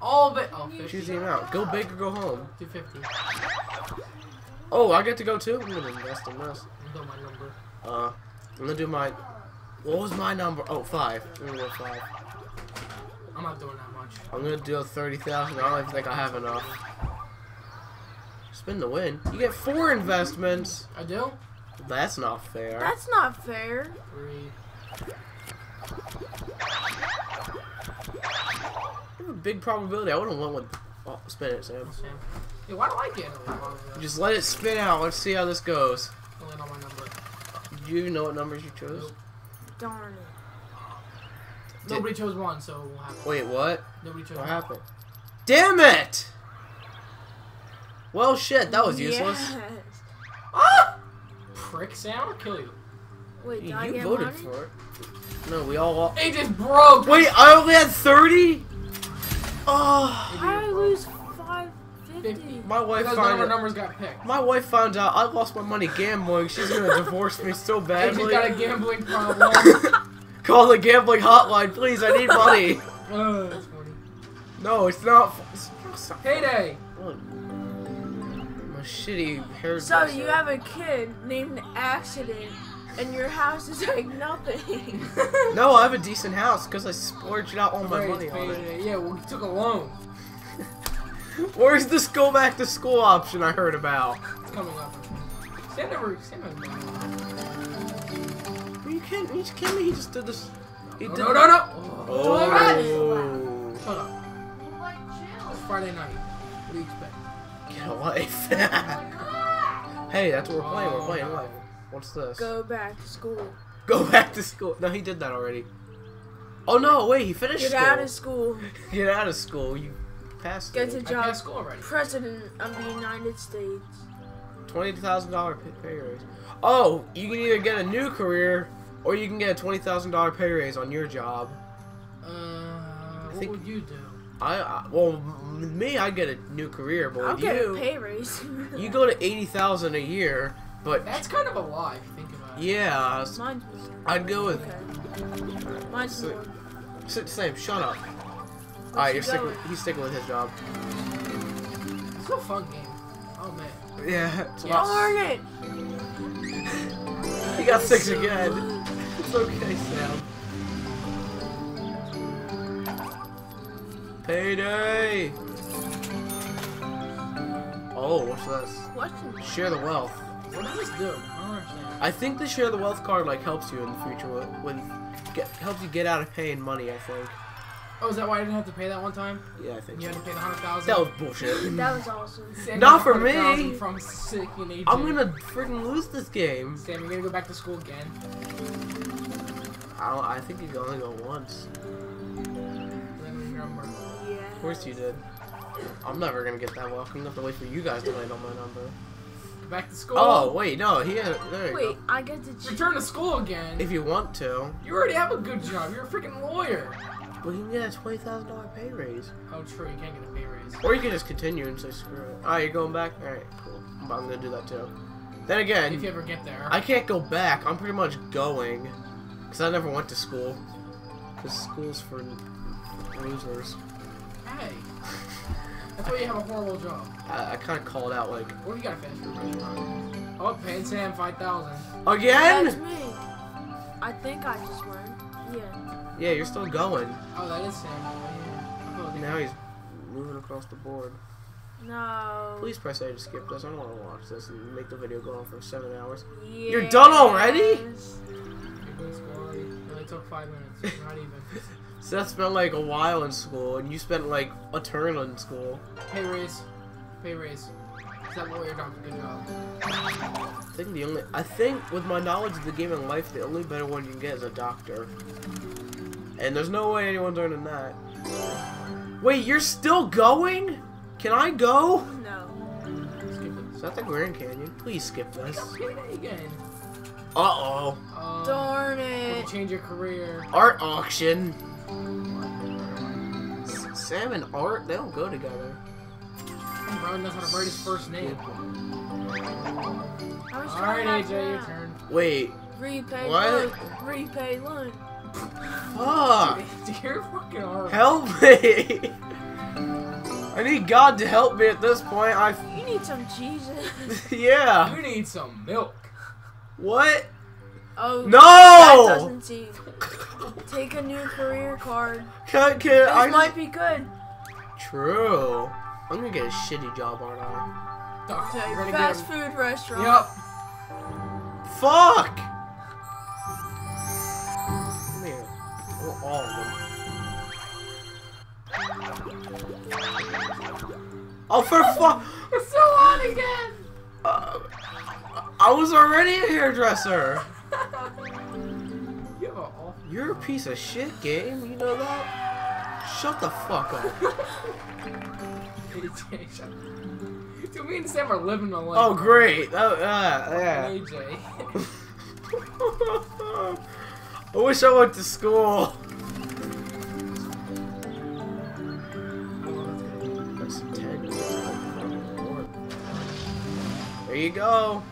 All of it. Oh, 50. Choose the amount. Go big or go home. 250. Oh, I get to go too. I'm gonna invest in this. I'm doing my number. Uh, I'm gonna do my. What was my number? Oh, five. I'm gonna go five. I'm not doing that much. I'm gonna do thirty thousand. I don't even think I have enough. Spin the win. You get four investments. I do? That's not fair. That's not fair. Three. I have a big probability. I wouldn't want one. Oh, uh, spin it, Sam. Sam. Yeah, why do I get a lot of Just let it spin out. Let's see how this goes. Only on my number. Do you even know what numbers you chose? Nope. Darn it. Nobody chose one, so we'll have Wait, what? Nobody chose What one. happened? Damn it! Well, shit. That was useless. Yes. [laughs] Ah! Prick, Sam, I'll kill you. Wait, did I You voted money? for it. No, we all. all... It just broke! Wait, I only had thirty. Oh, I lose 550? My wife Because none found our out. numbers got picked. My wife found out I lost my money gambling. She's gonna [laughs] divorce me so AJ's badly. got a gambling [laughs] problem. Call the gambling hotline, please. I need money. uh, that's funny. no, it's not. It's it's not Heyday! fun. My shitty hair. So you have a kid named Accident, and your house is like nothing. [laughs] No, I have a decent house because I splurged out all my Great, money on it. Yeah, well, he took a loan. [laughs] Where's this go back to school option I heard about? It's coming up. Sam never. Sam never. You can't. You just kidding me? He just did this. He No, did no, no, no! Oh. Shut up. It's Friday night. What do you expect? [laughs] Life. [laughs] hey, that's what we're playing. We're playing life. What's this? Go back to school. Go back to school. No, he did that already. Oh no! Wait, he finished Get school. out of school. [laughs] Get out of school. You passed. Get a it. I job. passed school already. President of the United States. Twenty thousand dollar pay raise. Oh, you can either get a new career or you can get a twenty thousand dollar pay raise on your job. Uh, what think- would you do? I, I well, m- me, I get a new career, but I'll with get you, a pay raise. [laughs] you go to eighty thousand a year. But That's kind of a lie if you think about it. yeah, Mine's. I'd go with Okay. Mine's So- more. S- Sam. Shut up. All Where's right, he you're sticking. going? He's sticking with his job. It's a fun game. Oh man. Yeah. [laughs] It's Yes. Darn it! [laughs] He got six again. It's okay, Sam. Payday! Oh, what's this? What's Share the wealth. What does this do? I don't understand. I think the share the wealth card like helps you in the future with, with get, helps you get out of paying money. I think. Oh, is that why I didn't have to pay that one time? Yeah, I think. You So. had to pay the hundred thousand. That was bullshit. [laughs] That was awesome. Sam Not for me. From sick and AJ. I'm gonna freaking lose this game. Sam, you're gonna go back to school again. I, I think you can only go once. Course you did. I'm never gonna get that well. I'm gonna have to wait for you guys to land on my number. Go back to school. Oh wait, no, he had, there you Wait, go. I get to choose. Return to school again. If you want to, you already have a good job. You're a freaking lawyer. But you can get a twenty thousand dollar pay raise, Oh, true. You can't get a pay raise. or you can just continue and say screw it. All right, you're going back. All right, cool. I'm I'm gonna do that too. Then again, If you ever get there. I can't go back. I'm pretty much going, cause I never went to school. Cause school's for losers. Hey. That's why you have a horrible job. I, I kind of called out like What do you gotta finish your restaurant? Oh, paying Sam 5000 That's again. me. I think I just won. Yeah. Yeah, you're still going. Oh, that is Sam. Oh, yeah. I thought it was- Now he's moving across the board. No. Please press A to skip this. I don't want to watch this and make the video go on for seven hours. Yes. You're done already? You're going to? It took five minutes. Not even. Seth spent like a while in school, and you spent like a turn in school. Pay raise. Pay raise. Is that what you're doing? Good job. I think the only, I think with my knowledge of the game and life, the only better one you can get is a doctor. And there's no way anyone's earning that. Wait, you're still going? Can I go? No. Skip it. Is that the Grand Canyon? Please skip this. Payday again. Uh oh. Um, Darn you it. change your career. Art auction. S- Sam and art, they don't go together. Brian knows how to write his first name. I was Alright, trying AJ, to your turn. Wait, Repay What? loan. Repay loan. fuck. [laughs] You're fucking hard. Help me! I need God to help me at this point. I, You need some Jesus. [laughs] yeah. You need some milk. What? Oh, No! That doesn't seem. Take a new career card. Can, can This I might be good. True. I'm gonna get a shitty job, aren't I? Okay, you're fast get food restaurant. Yep. Fuck! Come here. I want all of them. Oh, for [laughs] fuck! It's so hot again. Uh, I was already a hairdresser. You have a awful. You're a piece of shit, game. You know that? Shut the fuck up. [laughs] Dude, me and Sam are living a life. Oh, great. Oh, uh, yeah. AJ. [laughs] I wish I went to school. There you go.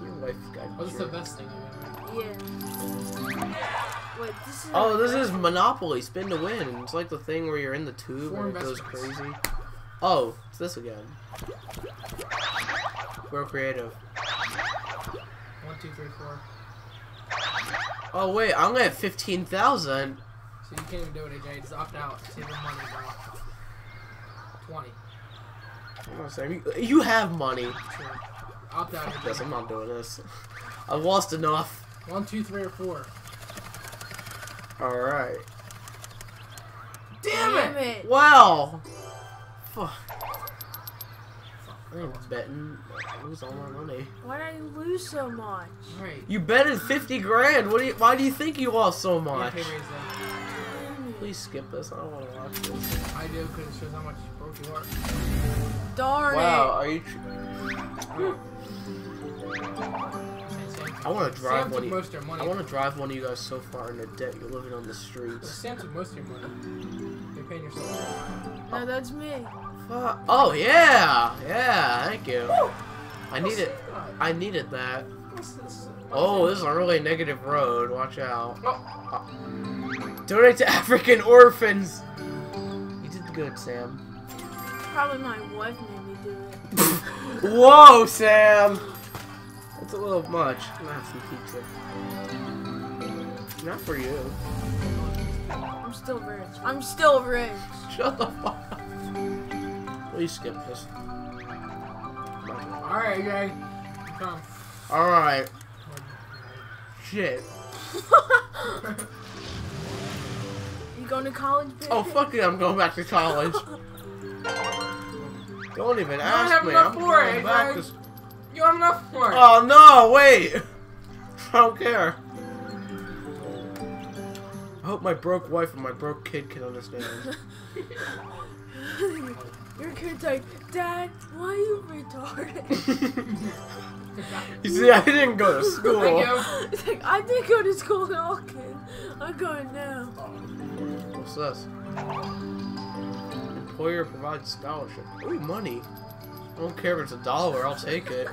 Your wife got What's the best thing I've ever Yeah. Wait, this is. Oh, this is Monopoly. Spin to win. It's like the thing where you're in the tube and it goes crazy. Oh, it's this again. Grow creative. One, two, three, four. Oh wait, I'm gonna have fifteen thousand. So you can't even do it, AJ. Just opt out. Save your money, bro. 20. You have money. Sure. Opt out. Yes. I'm not doing this. [laughs] I've lost enough. One, two, three, or four. All right. Damn, Damn it! it. Wow. Fuck. I ain't betting. I lose all my money. Why did I lose so much? Alright. You betted fifty grand. What do you? Why do you think you lost so much? pay raise then. Damn it. Please skip this. I don't want to watch this. I do because it shows how much broke you are. Darn Wow. it. Wow, are you? Hmm. Hmm. Tr- Sam, Sam, I want to drive Sam one. took Of you, most of money. I want to drive one of you guys so far into debt you're living on the streets. Sam took most of your money. You're paying yourself. No, that's me. Fuck. Oh yeah, yeah. Thank you. I needed. I needed that. What's this? Oh, this is a really negative road. Watch out. Oh, uh, Donate to [laughs] African orphans. You did good, Sam. Probably my wife made me do it. [laughs] Whoa, Sam. That's a little much. I'm gonna have some pizza. Not for you. I'm still rich. I'm still rich. Shut the fuck up. Please skip this. alright, AJ. Come. Alright. Shit. [laughs] you going to college, baby? Oh, fuck it. I'm going back to college. [laughs] Don't even ask me. I'm going back to You have enough for it. Oh no, wait! [laughs] I don't care. I hope my broke wife and my broke kid can understand. [laughs] Your kid's like, Dad, why are you retarded? [laughs] you see, I didn't go to school. Thank you. It's like, I didn't go to school at all, kid. I'm going now. What's this? Employer provides scholarship. Ooh, money. I don't care if it's a dollar, I'll take it.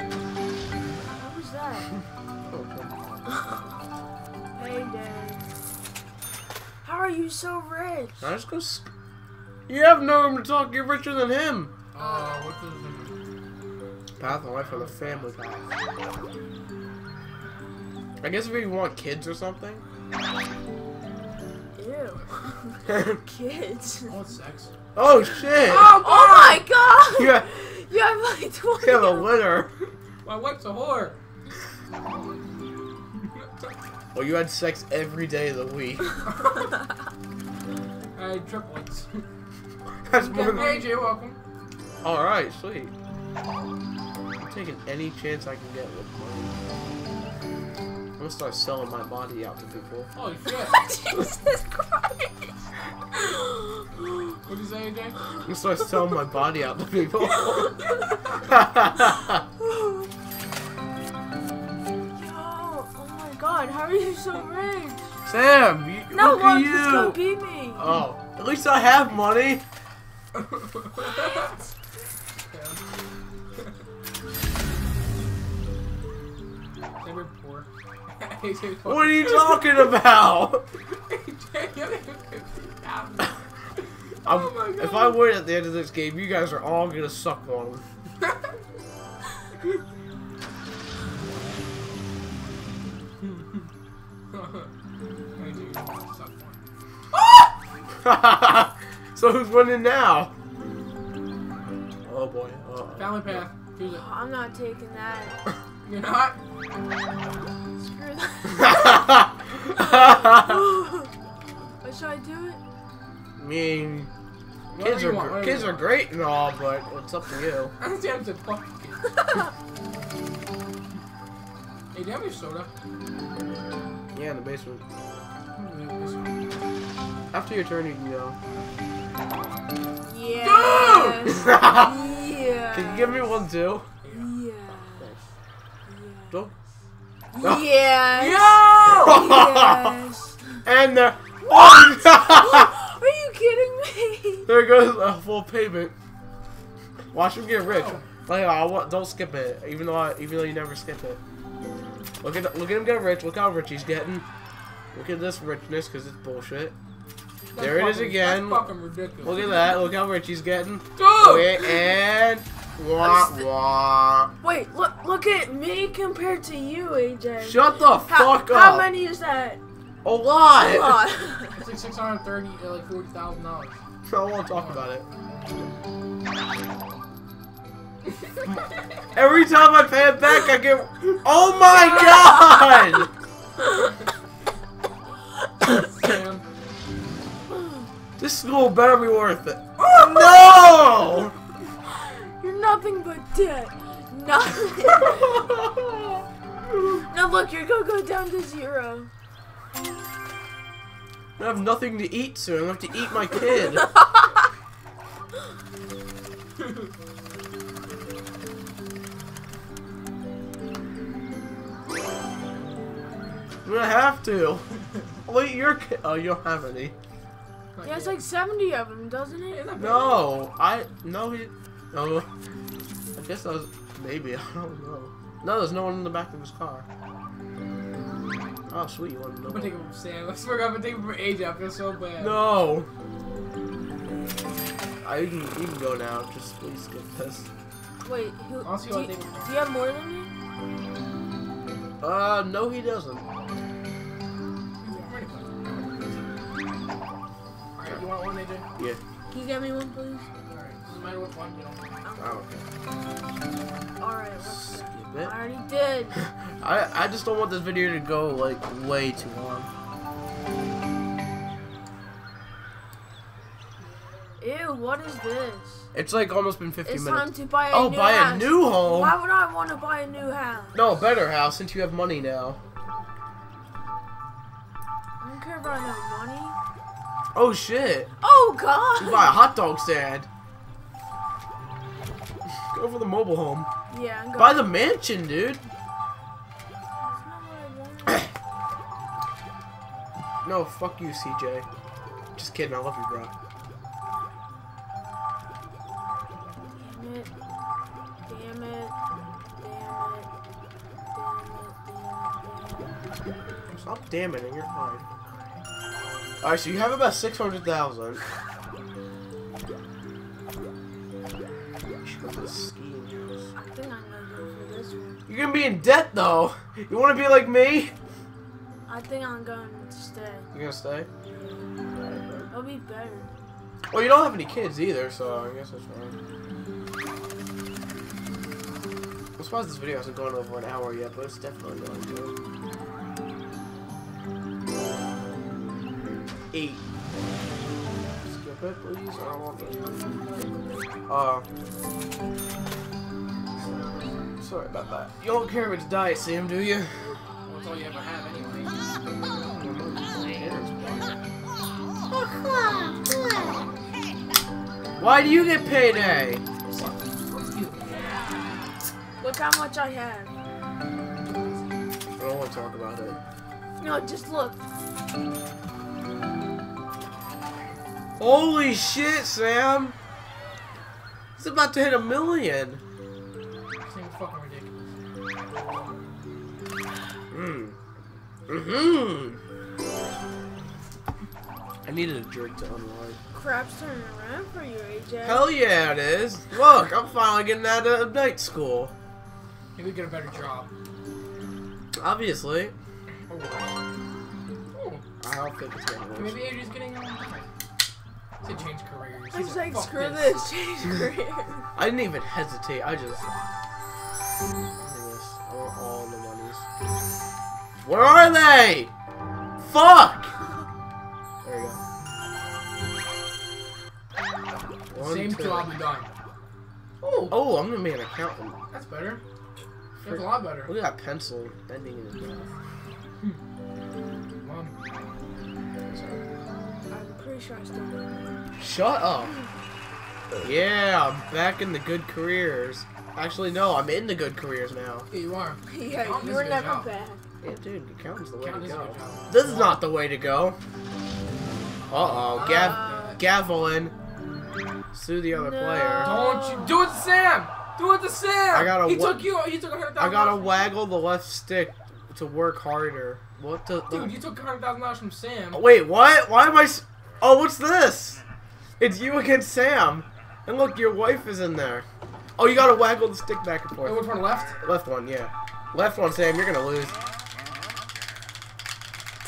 What was that? [laughs] hey, Dad. How are you so rich? I just go. You have no room to talk. You're richer than him. Uh, what's this? Path of life on the family path. I guess if you want kids or something. Ew. [laughs] oh Kids. Oh, it's sex. shit! Oh, Oh my god! You have, [laughs] You have like 20. you have a litter. My wife's a whore. Well, you had sex every day of the week. [laughs] I had triplets. That's more than. Hey, Jay, welcome. All right, sweet. I'm taking any chance I can get with money. I'm gonna start selling my body out to people. Oh, Holy shit. [laughs] Jesus Christ. What'd you say, AJ? I'm gonna start selling my body out to people. Yo, oh my god, how are you so rich? Sam, you, No look one at just go beat me. Oh, at least I have money. [laughs] AJ, What are you talking about? AJ, you have 50,000. I'm- Oh if I win at the end of this game, you guys are all gonna suck on them. AJ, you suck one. so who's winning now? Oh boy. Uh-oh. Family path. Choose it. I'm not taking that. [laughs] You're not? Screw that. [laughs] What should I do it? I mean, Whatever kids are want, kids are great and all, but it's up to you. I understand said fuck you. [laughs] Hey, do you have any soda? Yeah, in the basement. Mm-hmm. After your turn, you can go. Yes. Yeah. [laughs] Can you give me one too? Yes. Don't. Yes. Yes. [laughs] and the. Oh, [laughs] Are you kidding me? there goes a full payment. Watch him get rich. Oh. Like, I want, don't skip it, even though I, even though you never skip it. Look at look at him get rich. Look how rich he's getting. Look at this richness, cause it's bullshit. That's There it is fucking- again. Fucking ridiculous. Look at that. Look how rich he's getting. Dude! Wait, and wah wah. Wait, look look at me compared to you, AJ. Shut the how, fuck up. How many is that? A lot. A lot. [laughs] It's like 630, uh, like $40,000. I don't want to talk about it. [laughs] Every time I pay it back, I get. Oh my god! Sam. This school better be worth it. Oh no! You're nothing but debt. Nothing. [laughs] now look, you're gonna go down to zero. I have nothing to eat soon. I have to eat my kid. [laughs] I'm gonna have to. Wait, your kid. Oh, you don't have any. He has like 70 of them, doesn't he? No, I no he. No, I guess that was maybe. [laughs] I don't know. No, there's no one in the back of his car. Oh, sweet. You want to know? I'm gonna take him from Sam. I swear I'm gonna take him from AJ. I feel so bad. No. I you can, you can go now. Just please skip this. Wait, who? I'll see Do you, do you have more than me? Uh, no, he doesn't. Alright, you want one, AJ? Yeah. Can you get me one, please? Alright, doesn't matter which one, you know. Oh, okay. Alright, let's Skip I already did. [laughs] I I just don't want this video to go like way too long. Ew, what is this? It's like almost been 50 It's minutes. time to buy a Oh, new buy house. a new home. Why would I want to buy a new house? No, better house since you have money now. I don't care about no money. Oh shit! Oh god. You god! buy a hot dog stand. Go for the mobile home. Yeah, I'm going. Buy the mansion, dude. That's not what I want. No, fuck you, CJ. Just kidding. I love you, bro. Damn it. Damn it. Damn it. Damn it. Damn it. Damn it. Stop damn it, and you're fine. Alright, so you have about 600,000. You should go for the skiing house. I think I'm gonna go for this one. You're gonna be in debt, though. You wanna be like me? I think I'm going to stay. You're gonna stay? It'll be better. Well, you don't have any kids either, so I guess that's fine. I'm surprised this video hasn't gone over an hour yet, but it's definitely going to. Eight. Skip please. I don't want this. Uh. Sorry about that. You don't care if it's diet, Sam, do you? Well, that's all you ever have anyway. Why do you get payday? Look how much I have. I don't want to talk about it. No, just look. Holy shit, Sam! It's about to hit a million. This thing is fucking ridiculous. Hmm. Mm-hmm. I needed a drink to unwind. Crap's turning around for you, AJ. Hell yeah, it is. Look, I'm finally getting out of night school. Maybe get a better job. Obviously. Oh, wow. I don't think it's gonna work. maybe Adrian's getting um, to change careers. I He's was like, screw this, change career. I didn't even hesitate. I just. Look at this. I want all the monies. Where are they? Fuck! There you go. One, Same two. job done. Oh, Oh, I'm gonna be an accountant. that's better. That's a lot better. Look at that pencil bending in his mouth. Mom. I'm pretty sure I still do. Shut up. Yeah, I'm back in the good careers. Actually, no, I'm in the good careers now. Yeah, you are. Yeah, Accountant you is were never job. bad. Yeah, dude, accountant's the way Accountant to go. good. This is not the way to go. Uh-oh, Gav Uh, Gavelin. Sue the other No. player. Don't you do it to Sam! Do it to Sam! I gotta He took you. He took a hundred I gotta waggle the left stick to work harder. What the? Dude, you took a hundred thousand dollars from Sam. Wait, what? Why am I? Oh, what's this? It's you against Sam. And look, your wife is in there. Oh, you gotta waggle the stick back and forth. Oh, which one left? Left one, yeah. Left one, Sam. You're gonna lose.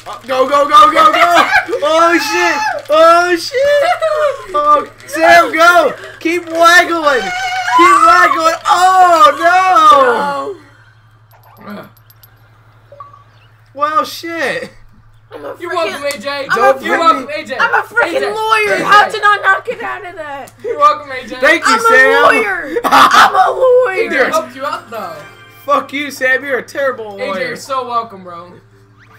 Oh, go, go, go, go, go! [laughs] Oh shit! Oh shit! Oh, Sam, go! Keep waggling! Keep waggling! Oh no! Ugh. Well, shit! I'm a You're freaking, welcome, AJ. Don't You're bring welcome, AJ. I'm a freaking AJ. lawyer. AJ. How did I not get out of that? You're welcome, AJ. Thank you, I'm Sam. [laughs] a lawyer. I'm a AJ lawyer. helped you out though. Fuck you, Sam. You're a terrible lawyer. AJ, lawyer. you're so welcome, bro.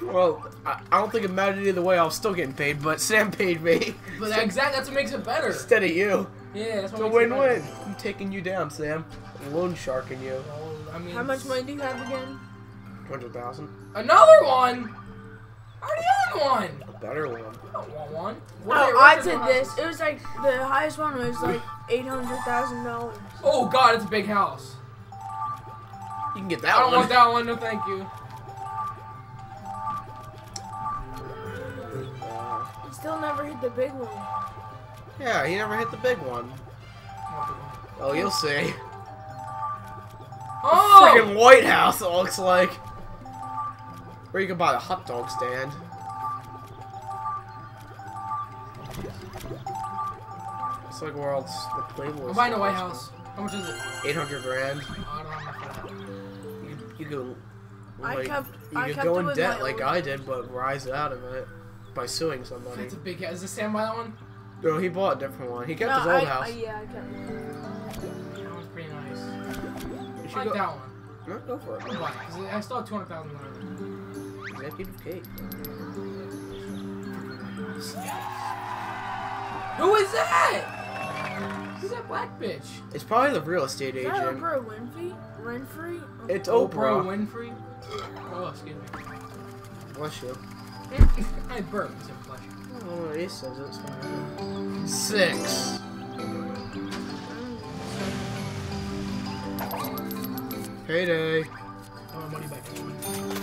Well, I, I don't think it mattered either way. I was still getting paid, but Sam paid me But that exact that's what makes it better. instead of you. Yeah, that's It's what a makes it win-win. I'm taking you down, Sam. Loan sharking you. Well, I mean, How much money do you have again? Hundred thousand. Another one. I already had one. A better one. I don't want one. What Oh, I did their this. It was like the highest one was like eight hundred thousand dollars. Oh God, it's a big house. You can get that. One. I don't one. want that one. No, thank you. You still never hit the big one. yeah, he never hit the big one. Oh, you'll see. Oh, Freaking White House, it looks like. Or you can buy the hot dog stand. It's like where all the Playboy. I'm buying a White is. House. How much is it? 800 grand. I don't have enough that. You, you could, I kept- you I could go in debt like own- I did, but rise out of it by suing somebody. That's a big house. Is this Sam by that one? No, he bought a different one. He kept No, his old I, house. I, yeah, I kept it. That one's pretty nice. You I should like go, that one. No, go for it. I'm buying it, 'cause I still have two hundred thousand dollars. Executive Kate. Who is that? Who's that black bitch? It's probably the real estate Is that agent. Oprah Winfrey? Winfrey? It's Oprah Oprah. Winfrey. Oh, excuse me. Bless you. I burped. It's a pleasure. Oh, he says it. Six. Payday. Oh, my money back.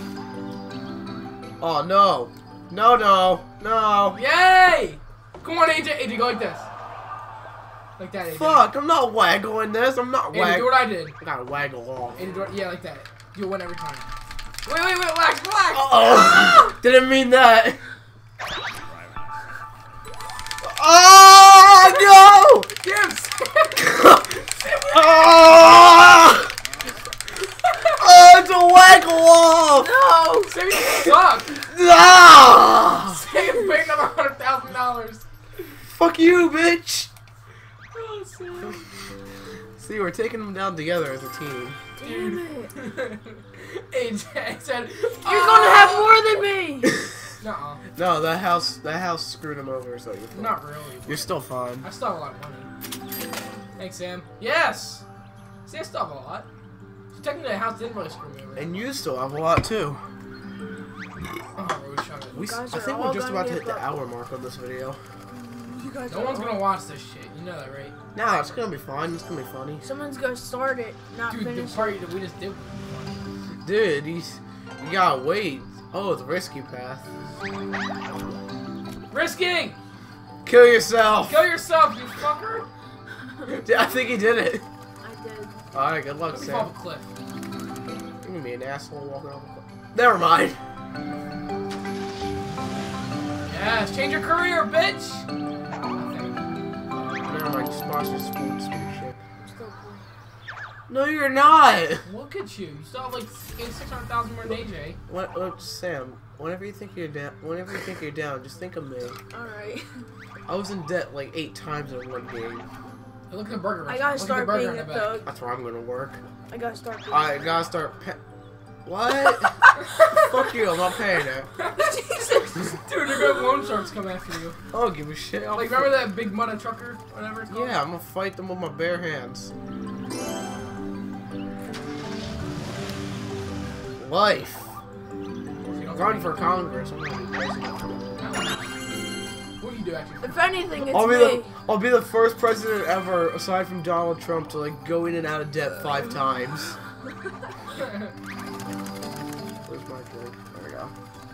Oh no. No, no, no. Yay! Come on, AJ. AJ, go like this. Like that, AJ. Fuck, I'm not waggling this. I'm not AJ, do what I did. I gotta waggle off. AJ, do it. Yeah, like that. Do one every time. Wait, wait, wait. Relax, relax. Oh, [laughs] didn't mean that. Oh no! [laughs] oh! [laughs] oh, waggle off. No! Sammy, you suck. Ah! Sammy paid another hundred thousand dollars. Fuck you, bitch. Oh, Sam. See, we're taking them down together as a team. Damn it. [laughs] AJ said, You're gonna have more than me! [laughs] No, No, that house, that house screwed him over, so you're fine. not really. You're still fine. I still have a lot of money. Thanks, Sam. Yes! See, I still have a lot. So technically, the house didn't really screw me over. And you still have a lot too. oh, Rose. We, I think we're just about to hit the bu- hour mark on this video. You guys No one's all- gonna watch this shit. You know that, right? Nah, it's gonna be fun. It's gonna be funny. Someone's gonna start it, not Dude, the finish party that we just did was. Dude, he's, you gotta wait. Oh, the risky path. Risking! Kill yourself! Kill yourself, you fucker! [laughs] I think he did it. I did. Alright, good luck, Let me fall Sam. off a cliff. You're gonna be an asshole walking off the cliff. Never mind. Yes, change your career, bitch! Never mind, just watch this stupid stupid shit. I'm still playing. No, you're not! Look at you. You still have like 600,000 more than AJ. What, what, Sam, whenever you think you're down, whenever you think you're down, just think of me. Alright. [laughs] I was in debt like eight times in one game. Hey, look at the burger. I gotta Look at the start burger being a the thug. That's where I'm gonna work. I gotta start being I gotta start pe- What? [laughs] Fuck you, I'm not paying it. Jesus! [laughs] Dude, they're gonna loan sharks come after you. I don't give a shit. I'll Like, remember that big mudda trucker? Whatever it's called? Yeah, I'm gonna fight them with my bare hands. Life. You know, Run for Congress. You do actually? If anything, it's I'll be me. the I'll be the first president ever, aside from Donald Trump, to like go in and out of debt five times. Where's my drink? There we go.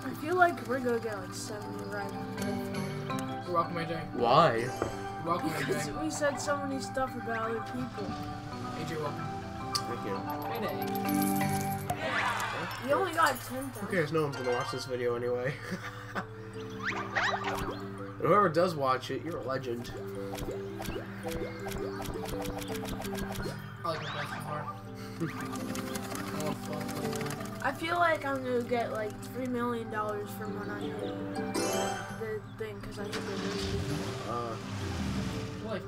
I feel like we're gonna get like 70 right. You're welcome, AJ. Why? You're welcome, Because AJ. we said so many stuff about other people. AJ, welcome. Thank you. Hey, Payday. You only got 10 Who times. cares? No one's gonna watch this video anyway. [laughs] Whoever does watch it, you're a legend. I like the. I love fun. I feel like I'm gonna get like $3 million from when I hit the thing because I hit the risky. Uh, Life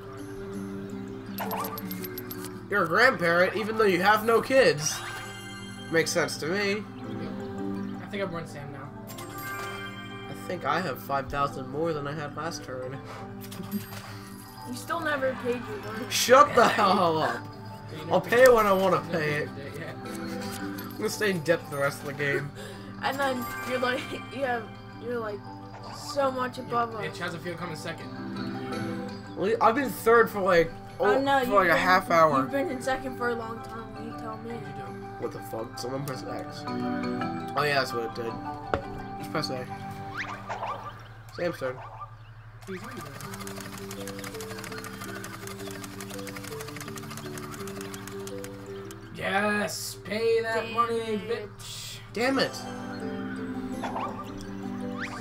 card. you're a grandparent, even though you have no kids. Makes sense to me. I think I've run Sam now. I think I have 5,000 more than I had last turn. You still never paid your money. Shut the [laughs] hell up. I'll pay it when I want to pay it. I'm gonna stay in debt for the rest of the game. [laughs] And then you're like, [laughs] you have, you're like so much above Yeah, us. Chesapeake coming second. Well, I've been third for like oh, Oh, no, for you've like a half hour. You've been in second for a long time. You tell me. What'd you? What the fuck? Someone press X. Oh yeah, that's what it did. Just press A. Sam's turn. Please, what are you doing? Yes, pay that Damn money, it. bitch. Damn it!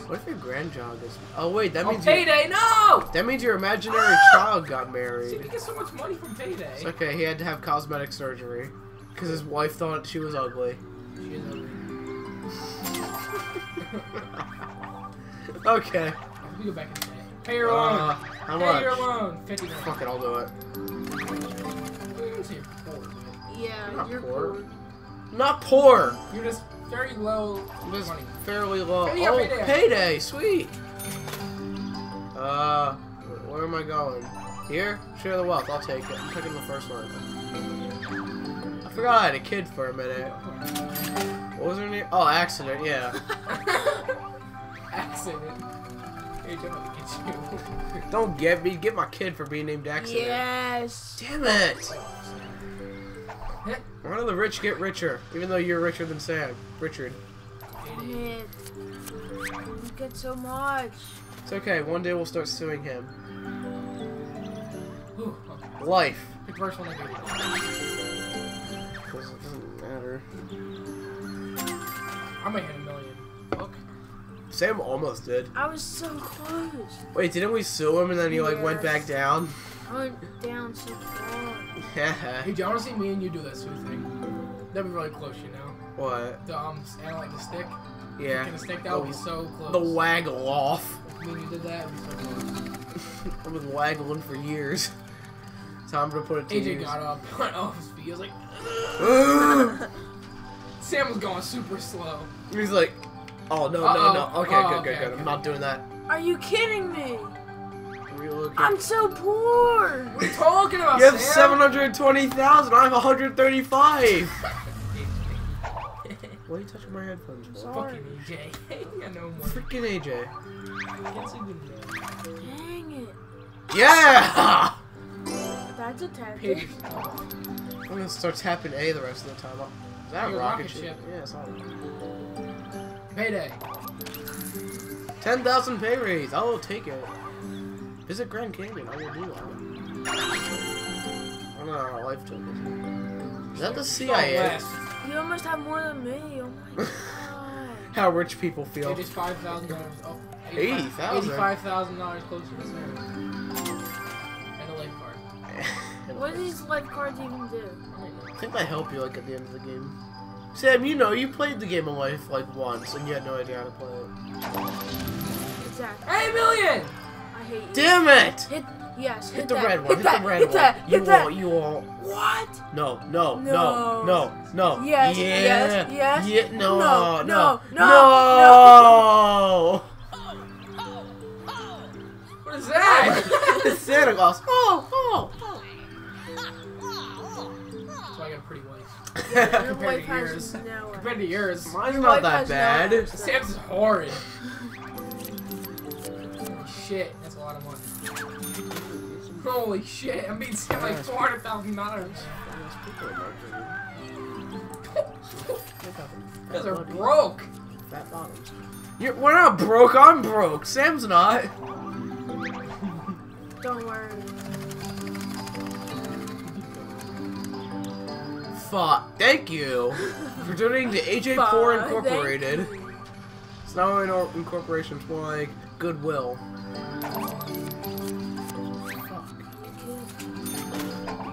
What if your grandchild is? Oh wait, that Oh, means you, payday, no! that means your imaginary Ah! child got See, married. you get so much money from payday. It's okay. He had to have cosmetic surgery because his wife thought she was ugly. She is ugly. [laughs] okay. We go back in the day. Pay your loan. Uh, how Pay your loan. Fifty dollars. Fuck it, I'll do it. You can say you're poor, but Yeah, Not you're poor. poor. Not poor. you're just very low I'm just money. fairly low. Payday, oh, payday. payday, sweet. Uh, where am I going? Here? Share the wealth. I'll take it. I'm picking the first one. I forgot I had a kid for a minute. What was her name? Oh, accident. Yeah. [laughs] Accident. Hey, I'm get you. [laughs] Don't get me. Get my kid for being named accident. Yes. Damn it! [laughs] Why do the rich get richer? Even though you're richer than Sam. Richard. Damn it. You get so much. It's okay. One day we'll start suing him. Ooh, okay. Life. The first one I gave it doesn't matter. I might hit a million. Look. Sam almost did. I was so close. Wait, didn't we sue him and then he like went back down? I went down so far. Yeah. [laughs] Hey, do you want to see me and you do that sweet thing? That'd be really close, you know? What? The, um, and like the stick. Yeah. Picking the stick, that would be so close. The waggle off. If me and you did that, it'd be so close. [laughs] I've been waggling for years. Time to put it to AJ use. got up, [laughs] went off his feet. He was like, Sam was going super slow. He's like, oh no Uh-oh. no no. Okay, Oh, good okay, good good. Oh, okay. I'm not doing that. Are you kidding me? Relocate. I'm so poor. What are you talking about, You have seven hundred twenty thousand. I have one hundred thirty-five. [laughs] Why are you touching my headphones for? Sorry. Fucking AJ. [laughs] I know more. Freaking AJ. Can't see good. Dang it. Yeah. That's a tactic. I'm gonna start tapping A the rest of the time. Is that a rocket, rocket ship? ship. Yeah, it's all. Payday. 10,000 pay raise. I will take it. Visit Grand Canyon. I will do that. I don't know our life tokens. Is that the CIA? You almost have more than me. Oh my [laughs] god. How rich people feel. It is five thousand dollars. Oh, 80,000? Eighty-five thousand dollars closer to zero. And a life card. What do these life cards even do? I. I think they help you like at the end of the game. Sam, you know, you played the game of life like once and you had no idea how to play it. Exactly. Hey, million! I hate you. Damn it! Hit yes. Hit, Hit the that. red one. Hit, Hit, that. the red hit one. That. You hit that. all. You all. What? No, no, no, No. no, no, Yes, Yeah. yes, yes. Yeah. No. No, No. no, No. Oh, oh, oh, what is that? [laughs] Santa Claus. Oh. Oh. oh. Your Compared wife to has yours. no. Compared to yours. Mine's not that has no bad. Sam's is horrid. Holy shit, that's a lot of money. Holy shit, I'm beating Sam like four hundred thousand dollars. Those are broke. Fat bottoms. You're, we're not broke. I'm broke. Sam's not. Don't worry. Fuck. Thank you for donating to AJ4 Incorporated. It's not an or- incorporation. It's more like Goodwill. Fuck.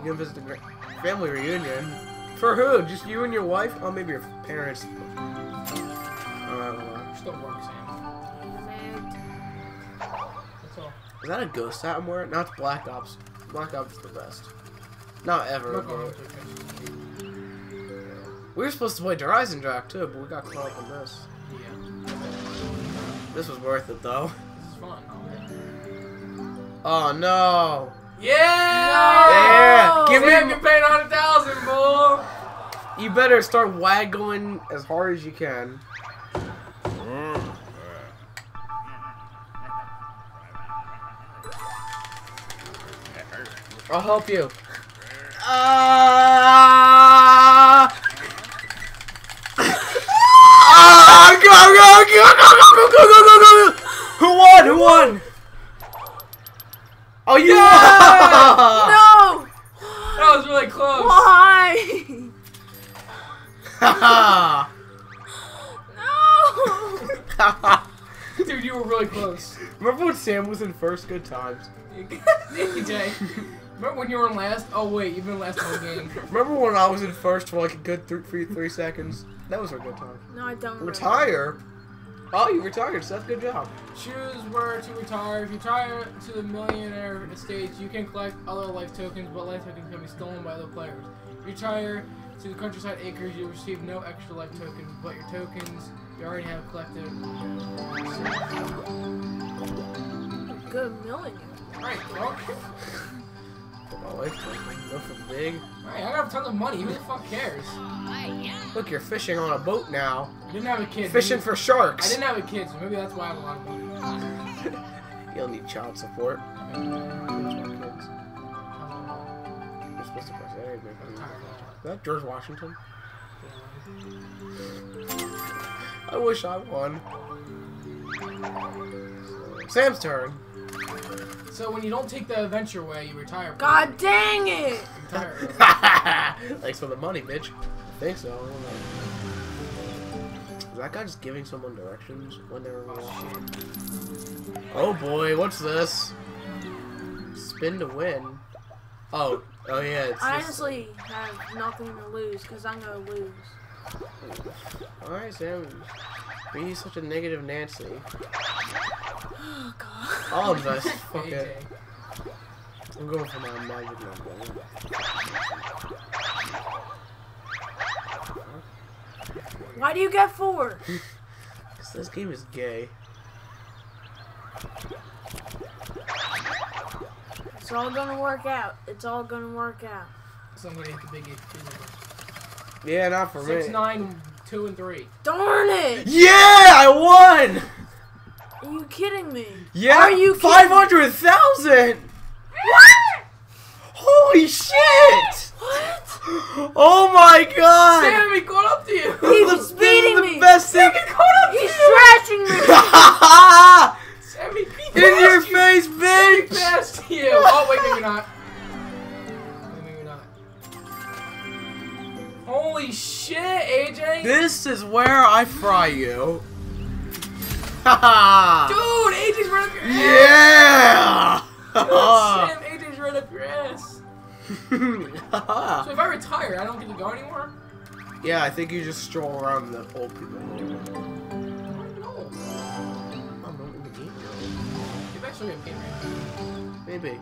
You can visit the family reunion. For who? Just you and your wife? Oh, maybe your parents. Uh, Still work, Sam. That's all. is that a ghost hat I'm wearing? No, it's Black Ops. Black Ops is the best. Not I'm ever. We were supposed to play Horizon Drac too, but we got caught up in this. Yeah. This was worth it though. This is fun. Oh no! Yeah! Yeah! Give Sam, me. you paid a hundred thousand, bull! You better start waggling as hard as you can. I'll help you. Ah! Ah! Go, go, go, go, go, go, go, go, go, go! Who won? Who won? Oh, you won! No! That was really close. Why? no! Dude, you were really close. Remember when Sam was in first? Good times. AJ. Remember when you were in last? Oh wait, you've been last whole game. [laughs] Remember when I was in first for like a good three, three, three seconds? That was a good time. No, I don't. remember. Retire? Oh, you retired, Seth. Good job. Choose where to retire. If you retire to the millionaire estate, you can collect other life tokens, but life tokens can be stolen by other players. If you retire to the countryside acres, you'll receive no extra life tokens, but your tokens you already have collected. Good million. Alright, well. For my for big. Alright, I got tons of money. Who the fuck cares? Look, you're fishing on a boat now. I didn't have a kid. Fishing maybe- for sharks. I didn't have a kid, so maybe that's why I have a lot of money. [laughs] You'll need child support. You're supposed to press A. maybe. I'm tired of Is that George Washington? I wish I won. Sam's turn. So when you don't take the adventure way, you retire. God dang it! You retire early. [laughs] Thanks for the money, bitch. I think so. I don't know. Is that guy just giving someone directions when they're walking? Oh boy, what's this? Spin to win. Oh, oh yeah. It's I this- honestly have nothing to lose because I'm gonna lose. All right, Sam. Be such a negative Nancy. Oh god. I'll [laughs] [laughs] invest. Fuck it. I'm going for my magic number. Why do you get four? [laughs] Cause this game is gay. It's all gonna work out. It's all gonna work out. Somebody hit the big eight. Yeah, not for Six, me. nine, two, and three. Darn it! Yeah, I won. Are you kidding me? Yeah. Are you five hundred thousand? What? Holy shit! What? Oh my god! Sam, he caught up to you. He's the, beating the me. Best Sam, he caught up He's to you. He's thrashing me. [laughs] Sammy, he in your you. face, bitch! Sammy passed you. Oh wait, maybe not. maybe not. Holy shit, AJ! This is where I fry you. [laughs] Dude, AJ's right up your ass. Yeah! Sam, AJ's right up your ass. [laughs] So if I retire, I don't get to go anymore? yeah, I think you just stroll around the old people. No. I'm not in the game. Maybe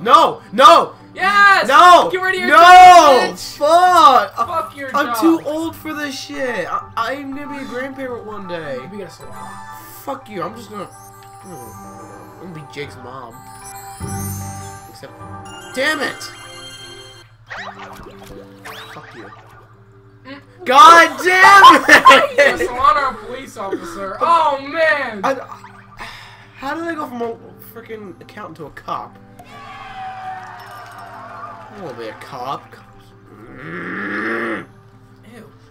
No! No! Yes! No! Get rid of your no! Fuck! Fuck your I'm too old for this shit. I, I'm gonna be a grandparent one day. Maybe get a salon. Fuck you. I'm just gonna. I'm gonna be Jake's mom. Except. Damn it! Fuck you. God damn [laughs] it! salon or a police officer. Oh man! I, how did I go from a freaking accountant to a cop? I want to be a cop. Ew.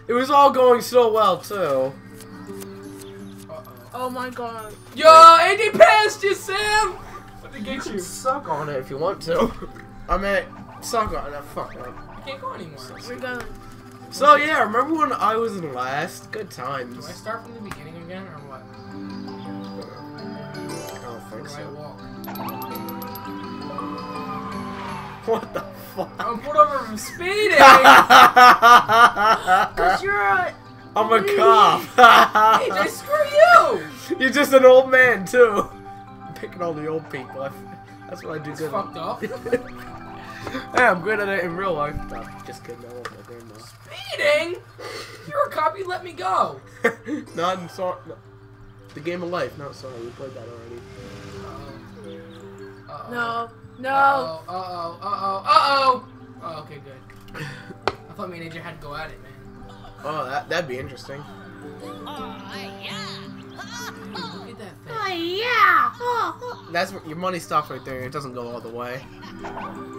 It was all going so well too. Uh-oh. Oh my god. Yo, Andy passed you, Sam! What did get you? Suck on it if you want to. I mean, suck on it. Fuck it. I can't go anymore. We're going. So yeah, remember when I was in last? Good times. Do I start from the beginning again, or what? I don't think do I so. walk? What the [laughs] fuck? I'm pulled over from speeding! [laughs] Cause you're a. I'm a cop. AJ, screw you! You're just an old man too. I'm picking all the old people. That's what I do It's good. fucked up. [laughs] hey, I'm good at it in real life. No, just kidding. I love my grandma. Speeding? You're a cop, you let me go. Not in so- no. the game of life. No, sorry, we played that already. Uh-oh. No. No. Uh-oh, uh-oh, uh-oh, uh-oh! Oh, okay, good. I thought me and AJ had to go at it, man. Oh, that that'd be interesting. Dude, look at that thing. Oh yeah. Oh. That's what your money stops right there. It doesn't go all the way. Uh-oh,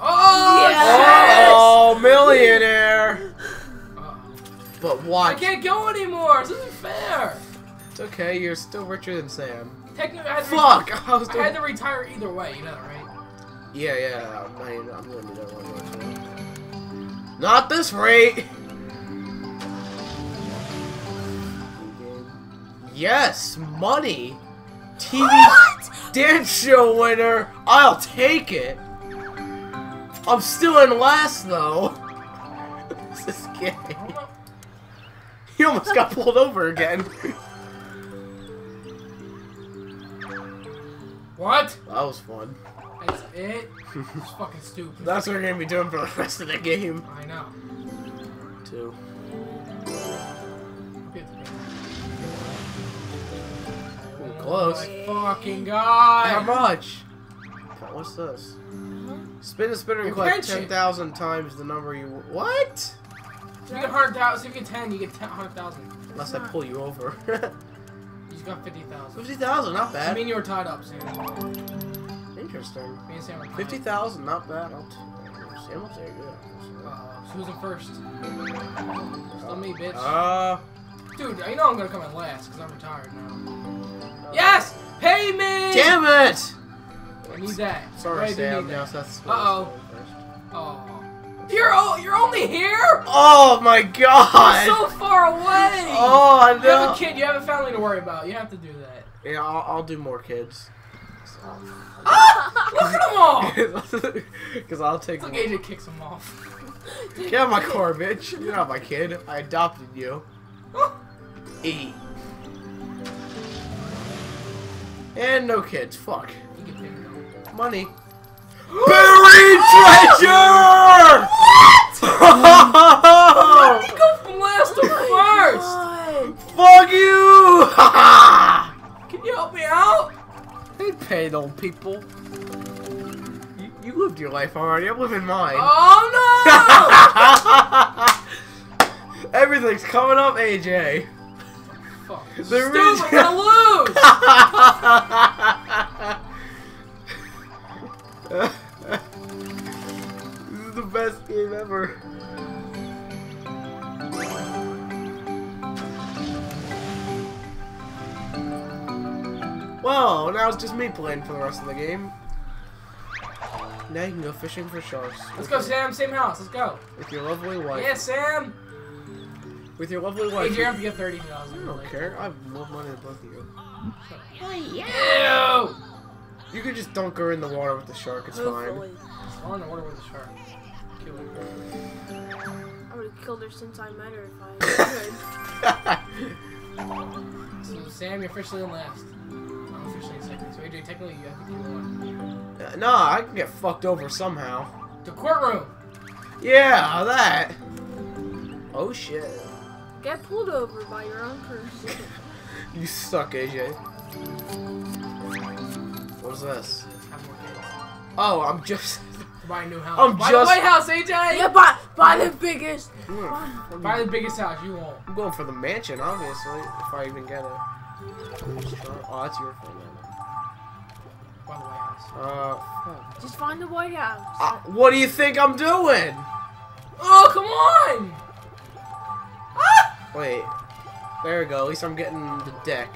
Oh, Yes! Oh, millionaire! Uh-oh. But why I can't go anymore. This isn't fair. It's okay. You're still richer than Sam. Technically, I had, to Fuck! I was I had to retire either way. You know that, right? Yeah, yeah. I'm, not even- I'm gonna do that one more time. Not this rate. Yes, money. TV dance show winner. I'll take it. I'm still in last though. [laughs] this is gay. He almost got pulled over again. [laughs] What? that was fun. That's it? It's [laughs] fucking stupid. That's what we're gonna be doing for the rest of the game. I know. Oh Close. my fucking How much? What's this? Spin the spinner and collect 10,000 times the number you. What? So you get 100,000, if you get 10, you get 100,000. Unless I pull you over. [laughs] You got 50,000. 50,000, not bad. I mean, you were tied up, Sam. Interesting. Me and Sam were tied 50,000, not bad. I'll Sam will take it. Uh, who's in first? Still me, bitch. Uh, Dude, you know I'm gonna come in last, because I'm retired now. Yes! Pay me! damn it! I need that. Sorry, I do Sam. that. that's. Uh-oh. Oh. You're, oh, you're only here? Oh my god! You're so far away! oh, I You have a kid, you have a family to worry about. You have to do that. Yeah, I'll, I'll do more kids. Ah! Look at them all! [laughs] Because I'll take. More. AJ kicks him off. Get out of my car, bitch. You're not my kid. I adopted you. Eat. And no kids. Fuck. You get [gasps] paid though. Money. Buried treasure! Why did he go from last to first? Fuck you! [laughs] Can you help me out? they paid old people. You, you lived your life already. I'm living mine. Oh no! [laughs] Everything's coming up, AJ. Fuck. The Stupid, I'm gonna [laughs] lose! This is the best game ever. Well, now it's just me playing for the rest of the game. Now you can go fishing for sharks. Let's go, Sam. Same house. Let's go. With your lovely wife. Yeah, Sam. With your lovely wife. Hey, you have to get thirty thousand. I don't care. I have more money than both of you. Ew! You could just dunk her in the water with the shark. It's fine. Hopefully. I want to order with a shark. Kill her. I would have killed her since I met her if I [laughs] could. [laughs] So Sam, you're officially in last. I'm officially in second. So AJ, technically you have to kill one. Uh, nah, I can get fucked over somehow. The courtroom. Yeah, that. Oh shit. Get pulled over by your own person. [laughs] You suck, AJ. What's this? Have more kids. Oh, I'm just. To buy a new house. I'm buy just- the White House, AJ. yeah, buy, buy the biggest. I'm Buy the biggest house you want. I'm going for the mansion, obviously, if I even get it. Oh, that's your phone. Buy the White House. Uh, fuck. Just find the White House. Uh, what do you think I'm doing? Oh, come on! Ah! Wait. There we go. At least I'm getting the deck.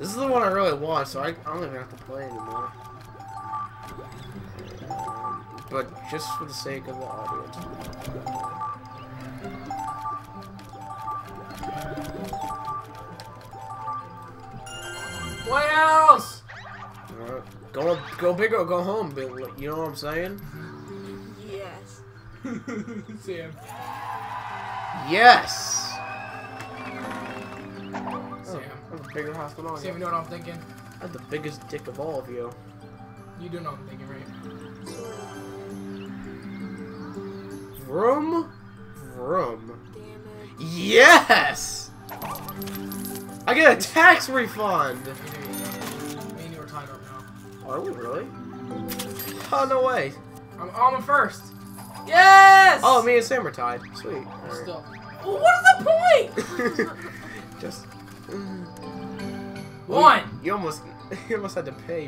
This is the one I really want, so I, I don't even have to play anymore. Um, But just for the sake of the audience. White House! Uh, go go big or go home, Bill. You know what I'm saying? Yes. [laughs] Sam. Yes. Bigger house than all Sam, you. you know what I'm thinking? I have the biggest dick of all of you. You do know what I'm thinking, right? Vroom, vroom. Damn it. Yes. I get a tax refund. You do, you know. Me and you are tied up now. Are we really? Oh no way. I'm, I'm in first. Yes! Oh, me and Sam are tied. Sweet. Alright. Still. Well, what is the point? [laughs] Just. Mm. One. You almost, [laughs] you almost had to pay.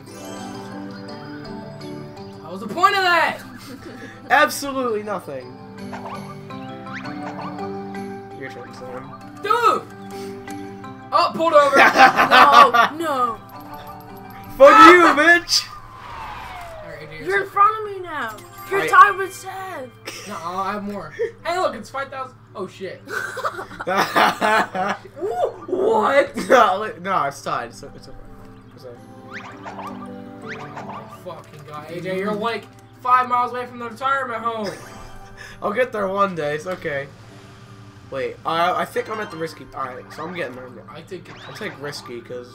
What was the point of that? [laughs] Absolutely nothing. Your turn, Sam. Dude! Oh, pulled over. [laughs] No, no. Fuck you, bitch. Alright, You're in front of me now. You're I- tied with Seth. No, I have more. Hey, look, it's 5,000. Oh, shit. [laughs] what? [laughs] No, no, it's tied. It's, it's okay. It's okay. Oh, fucking god. AJ, you're like five miles away from the retirement home. [laughs] I'll get there one day. It's okay. Wait, I I think I'm at the risky. All right, so I'm getting there. I think. I'll take risky because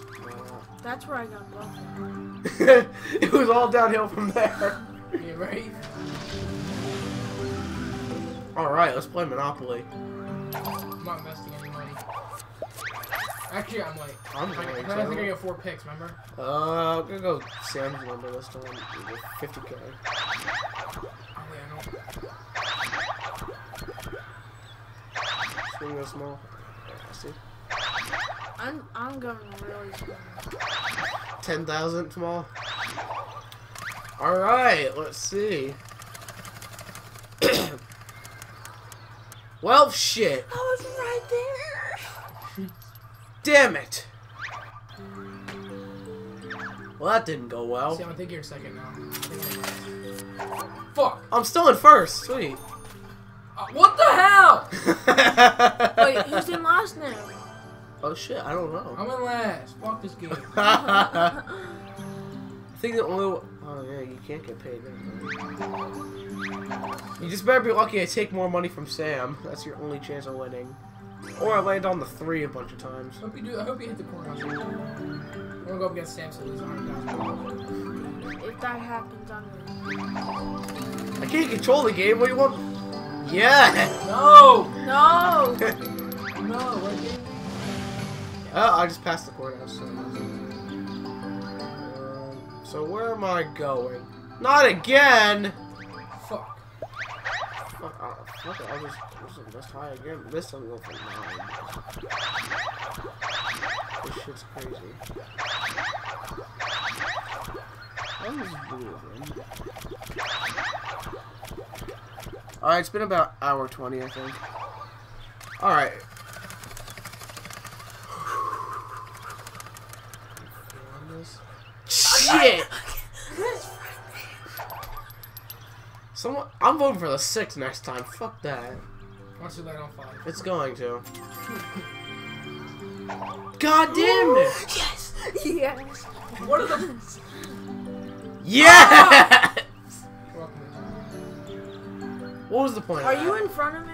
That's where I got buffed. it was all downhill from there. Yeah, right? All right, let's play Monopoly. I'm not investing any money. Actually, I'm like. I'm I, going I think I to. get four picks, remember? Uh, I'm gonna go Sam's number this time. 50k. Oh, wait, I know. Swing go small. Yeah, I see. I'm I'm going really small. 10,000 small. All right, let's see. Well, shit. I was right there. Damn it. Well, that didn't go well. See, I'm gonna take your second now. Fuck! I'm still in first. Sweet. Uh, what the hell? [laughs] Wait, who's in last now? oh shit, I don't know. I'm in last. Fuck this game. [laughs] [laughs] I think the only. Oh yeah, you can't get paid. Then. You just better be lucky I take more money from Sam. That's your only chance of winning. Or I land on the three a bunch of times. I Hope you do. I hope you hit the courthouse. I'm gonna go up against Sam so lose 100,000. If that happens, I'm gonna. I can't control the game. What do you want? Yeah. No! No! [laughs] No, what? Oh, I just passed the courthouse. So, um, so where am I going? Not again. Fuck. Uh, fuck it, I'll just, I'll let's try again. We'll go for nine. This shit's crazy. I'm just doing Alright, it's been about hour 20, I think. Alright. [sighs] Shit! [laughs] Someone, I'm voting for the six next time. Fuck that. Watch it light on fire. It's going to. God damn it! [gasps] Yes! Yes! What are the Yeah! Welcome. [laughs] what was the point? Are of you in front of me?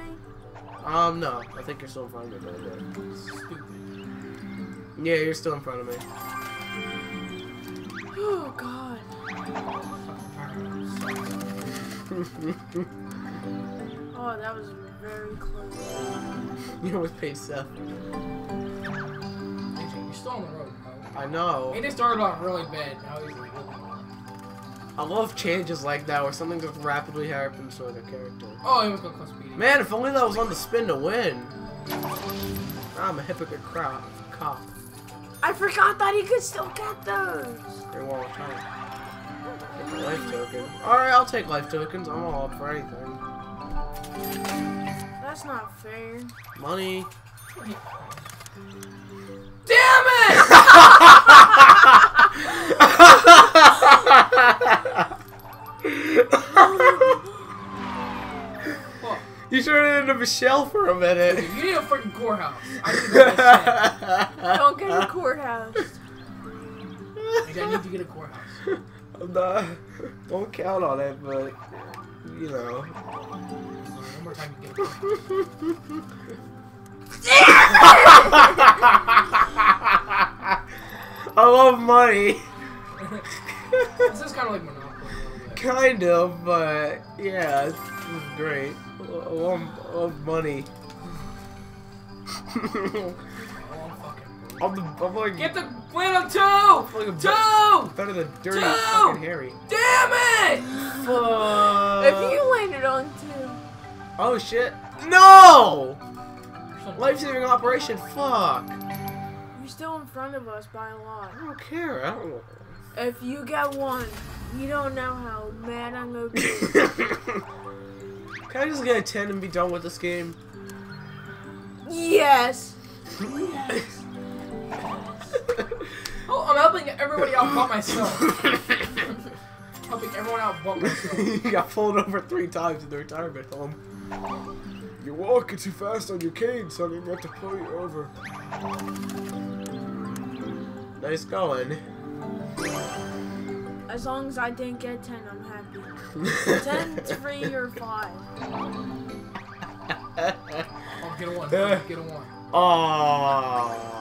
Um, no. I think you're still in front of me. but Stupid. Yeah, you're still in front of me. Oh god. Oh, that was very close. [laughs] you almost paid Seth. AJ, you're still on the road, bro. I know. He just started off really bad. Now he's like. I love changes like that where something just rapidly happens to the character. Oh, he was gonna close speedy. Man, if only that was on the spin to win. I'm a hypocrite crowd cop. I forgot that he could still get those. They won't time. Get the life token. Alright, I'll take life tokens. I'm all up for anything. That's not fair. Money. Damn it! Fuck. [laughs] you turned into Michelle for a minute. You need a freaking courthouse. I need to go that Don't get a courthouse. shit. Like, I need to get a courthouse. [laughs] Not. Don't count on it, but you know. One more time you get a courthouse. I love money. this is kind of like Monopoly. a little bit. Kind of, but yeah, this is great. I love, I love money. [laughs] Fucking. I'm, the, I'm like, Get the win of two! like a be- Two! better than dirty Two! fucking Harry. Damn it! Fuck. if you landed on two. Oh shit. No! Life saving operation, fuck. You're still in front of us by a lot. I don't care. I don't. If you get one, you don't know how mad I'm gonna be. [laughs] Can I just get a 10 and be done with this game? yes! [laughs] Oh, I'm helping everybody out but myself. [laughs] helping everyone out but myself. [laughs] you got pulled over three times in the retirement home. You're walking too fast on your cane, son. You have to pull you over. Nice going. As long as I didn't get 10, I'm happy. 10, 3, or 5. Oh, get a one. Yeah. Get a one. Aww.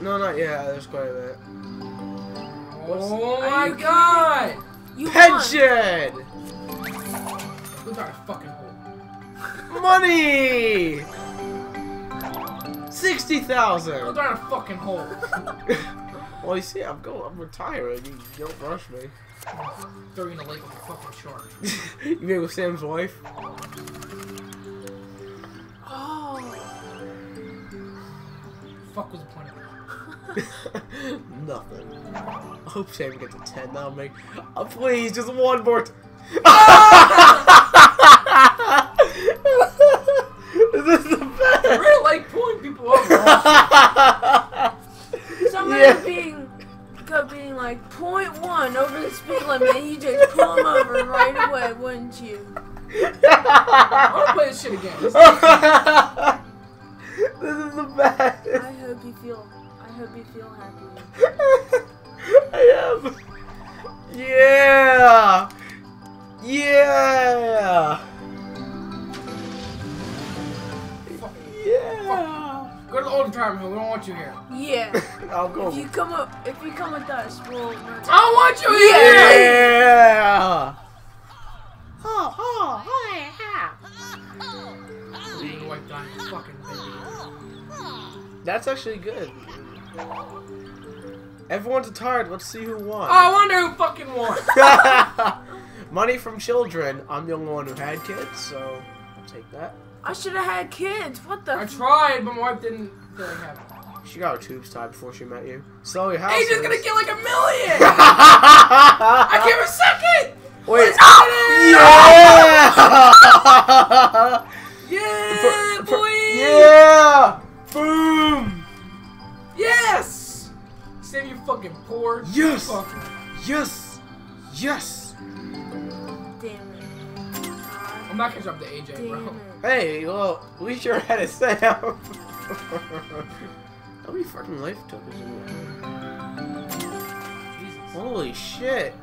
No, not yet. There's quite a bit. Oh Are my you god! You won! Pension! Who's our fucking hole? Money! Sixty Who's thousand. our fucking hole? [laughs] Well, you see, I'm going. I'm retiring. You don't rush me. Throw you in the lake with a fucking shark. [laughs] you made with Sam's wife. Oh. Fuck was the point of it? [laughs] Nothing. I hope Sam gets a ten. That'll make. Oh, please, just one more. T- [laughs] this is the I best. really like pulling people over. [laughs] Somebody Yeah. being go being like point one over the speed limit, and you just pull them over right away, wouldn't you? I wanna play this shit again. This- this is the best. I hope you feel. I hope you feel happy. [laughs] I am. Yeah. Yeah. Yeah. Go to the old retirement home. We don't want you here. Yeah. [laughs] I'll go. If you come up, if you come with us, we'll. I don't want you here. Yeah. Oh, oh, Being white diamond, fucking baby. That's actually good. Everyone's tired. Let's see who won. Oh, I wonder who fucking won. [laughs] Money from children. I'm the only one who had kids, so I'll take that. I should have had kids. What the? I tried, but my wife didn't feel like having it. She got her tubes tied before she met you. Sell your house. Hey, just gonna get like a million. I [laughs] I give her a second. Wait. Let's get it. Yeah! Yeah, boy. Yeah! Boom! Yes. Sam, you fucking poor. Yes! Fucker. Yes! Yes! Damn it. I'm not gonna up to AJ, Damn bro. it. Hey, well, at least you're ahead of Sam. [laughs] How many fucking life tokens in there? Jesus. Holy shit.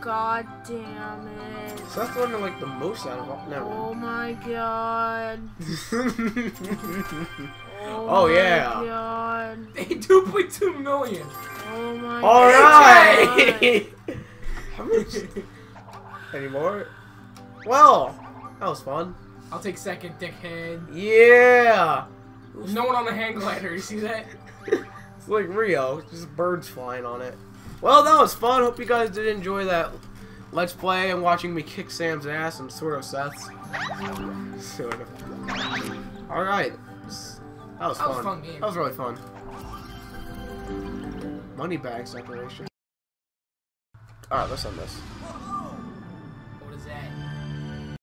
God damn it. Seth's running like the most out of all. Never. Oh my god. [laughs] Oh, Oh, my yeah. God. Hey, 2.2 million. Oh my All god. right. [laughs] How much? [laughs] Any more? Well, that was fun. I'll take second, dickhead. Yeah. There's no one on the hang glider. You see that? It's [laughs] like Rio, just birds flying on it. Well, that was fun. Hope you guys did enjoy that let's play and watching me kick Sam's ass and sort of Seth's. Sort of. All right. That was That fun. was fun game. That was really fun. Money bag separation. All right, let's end this.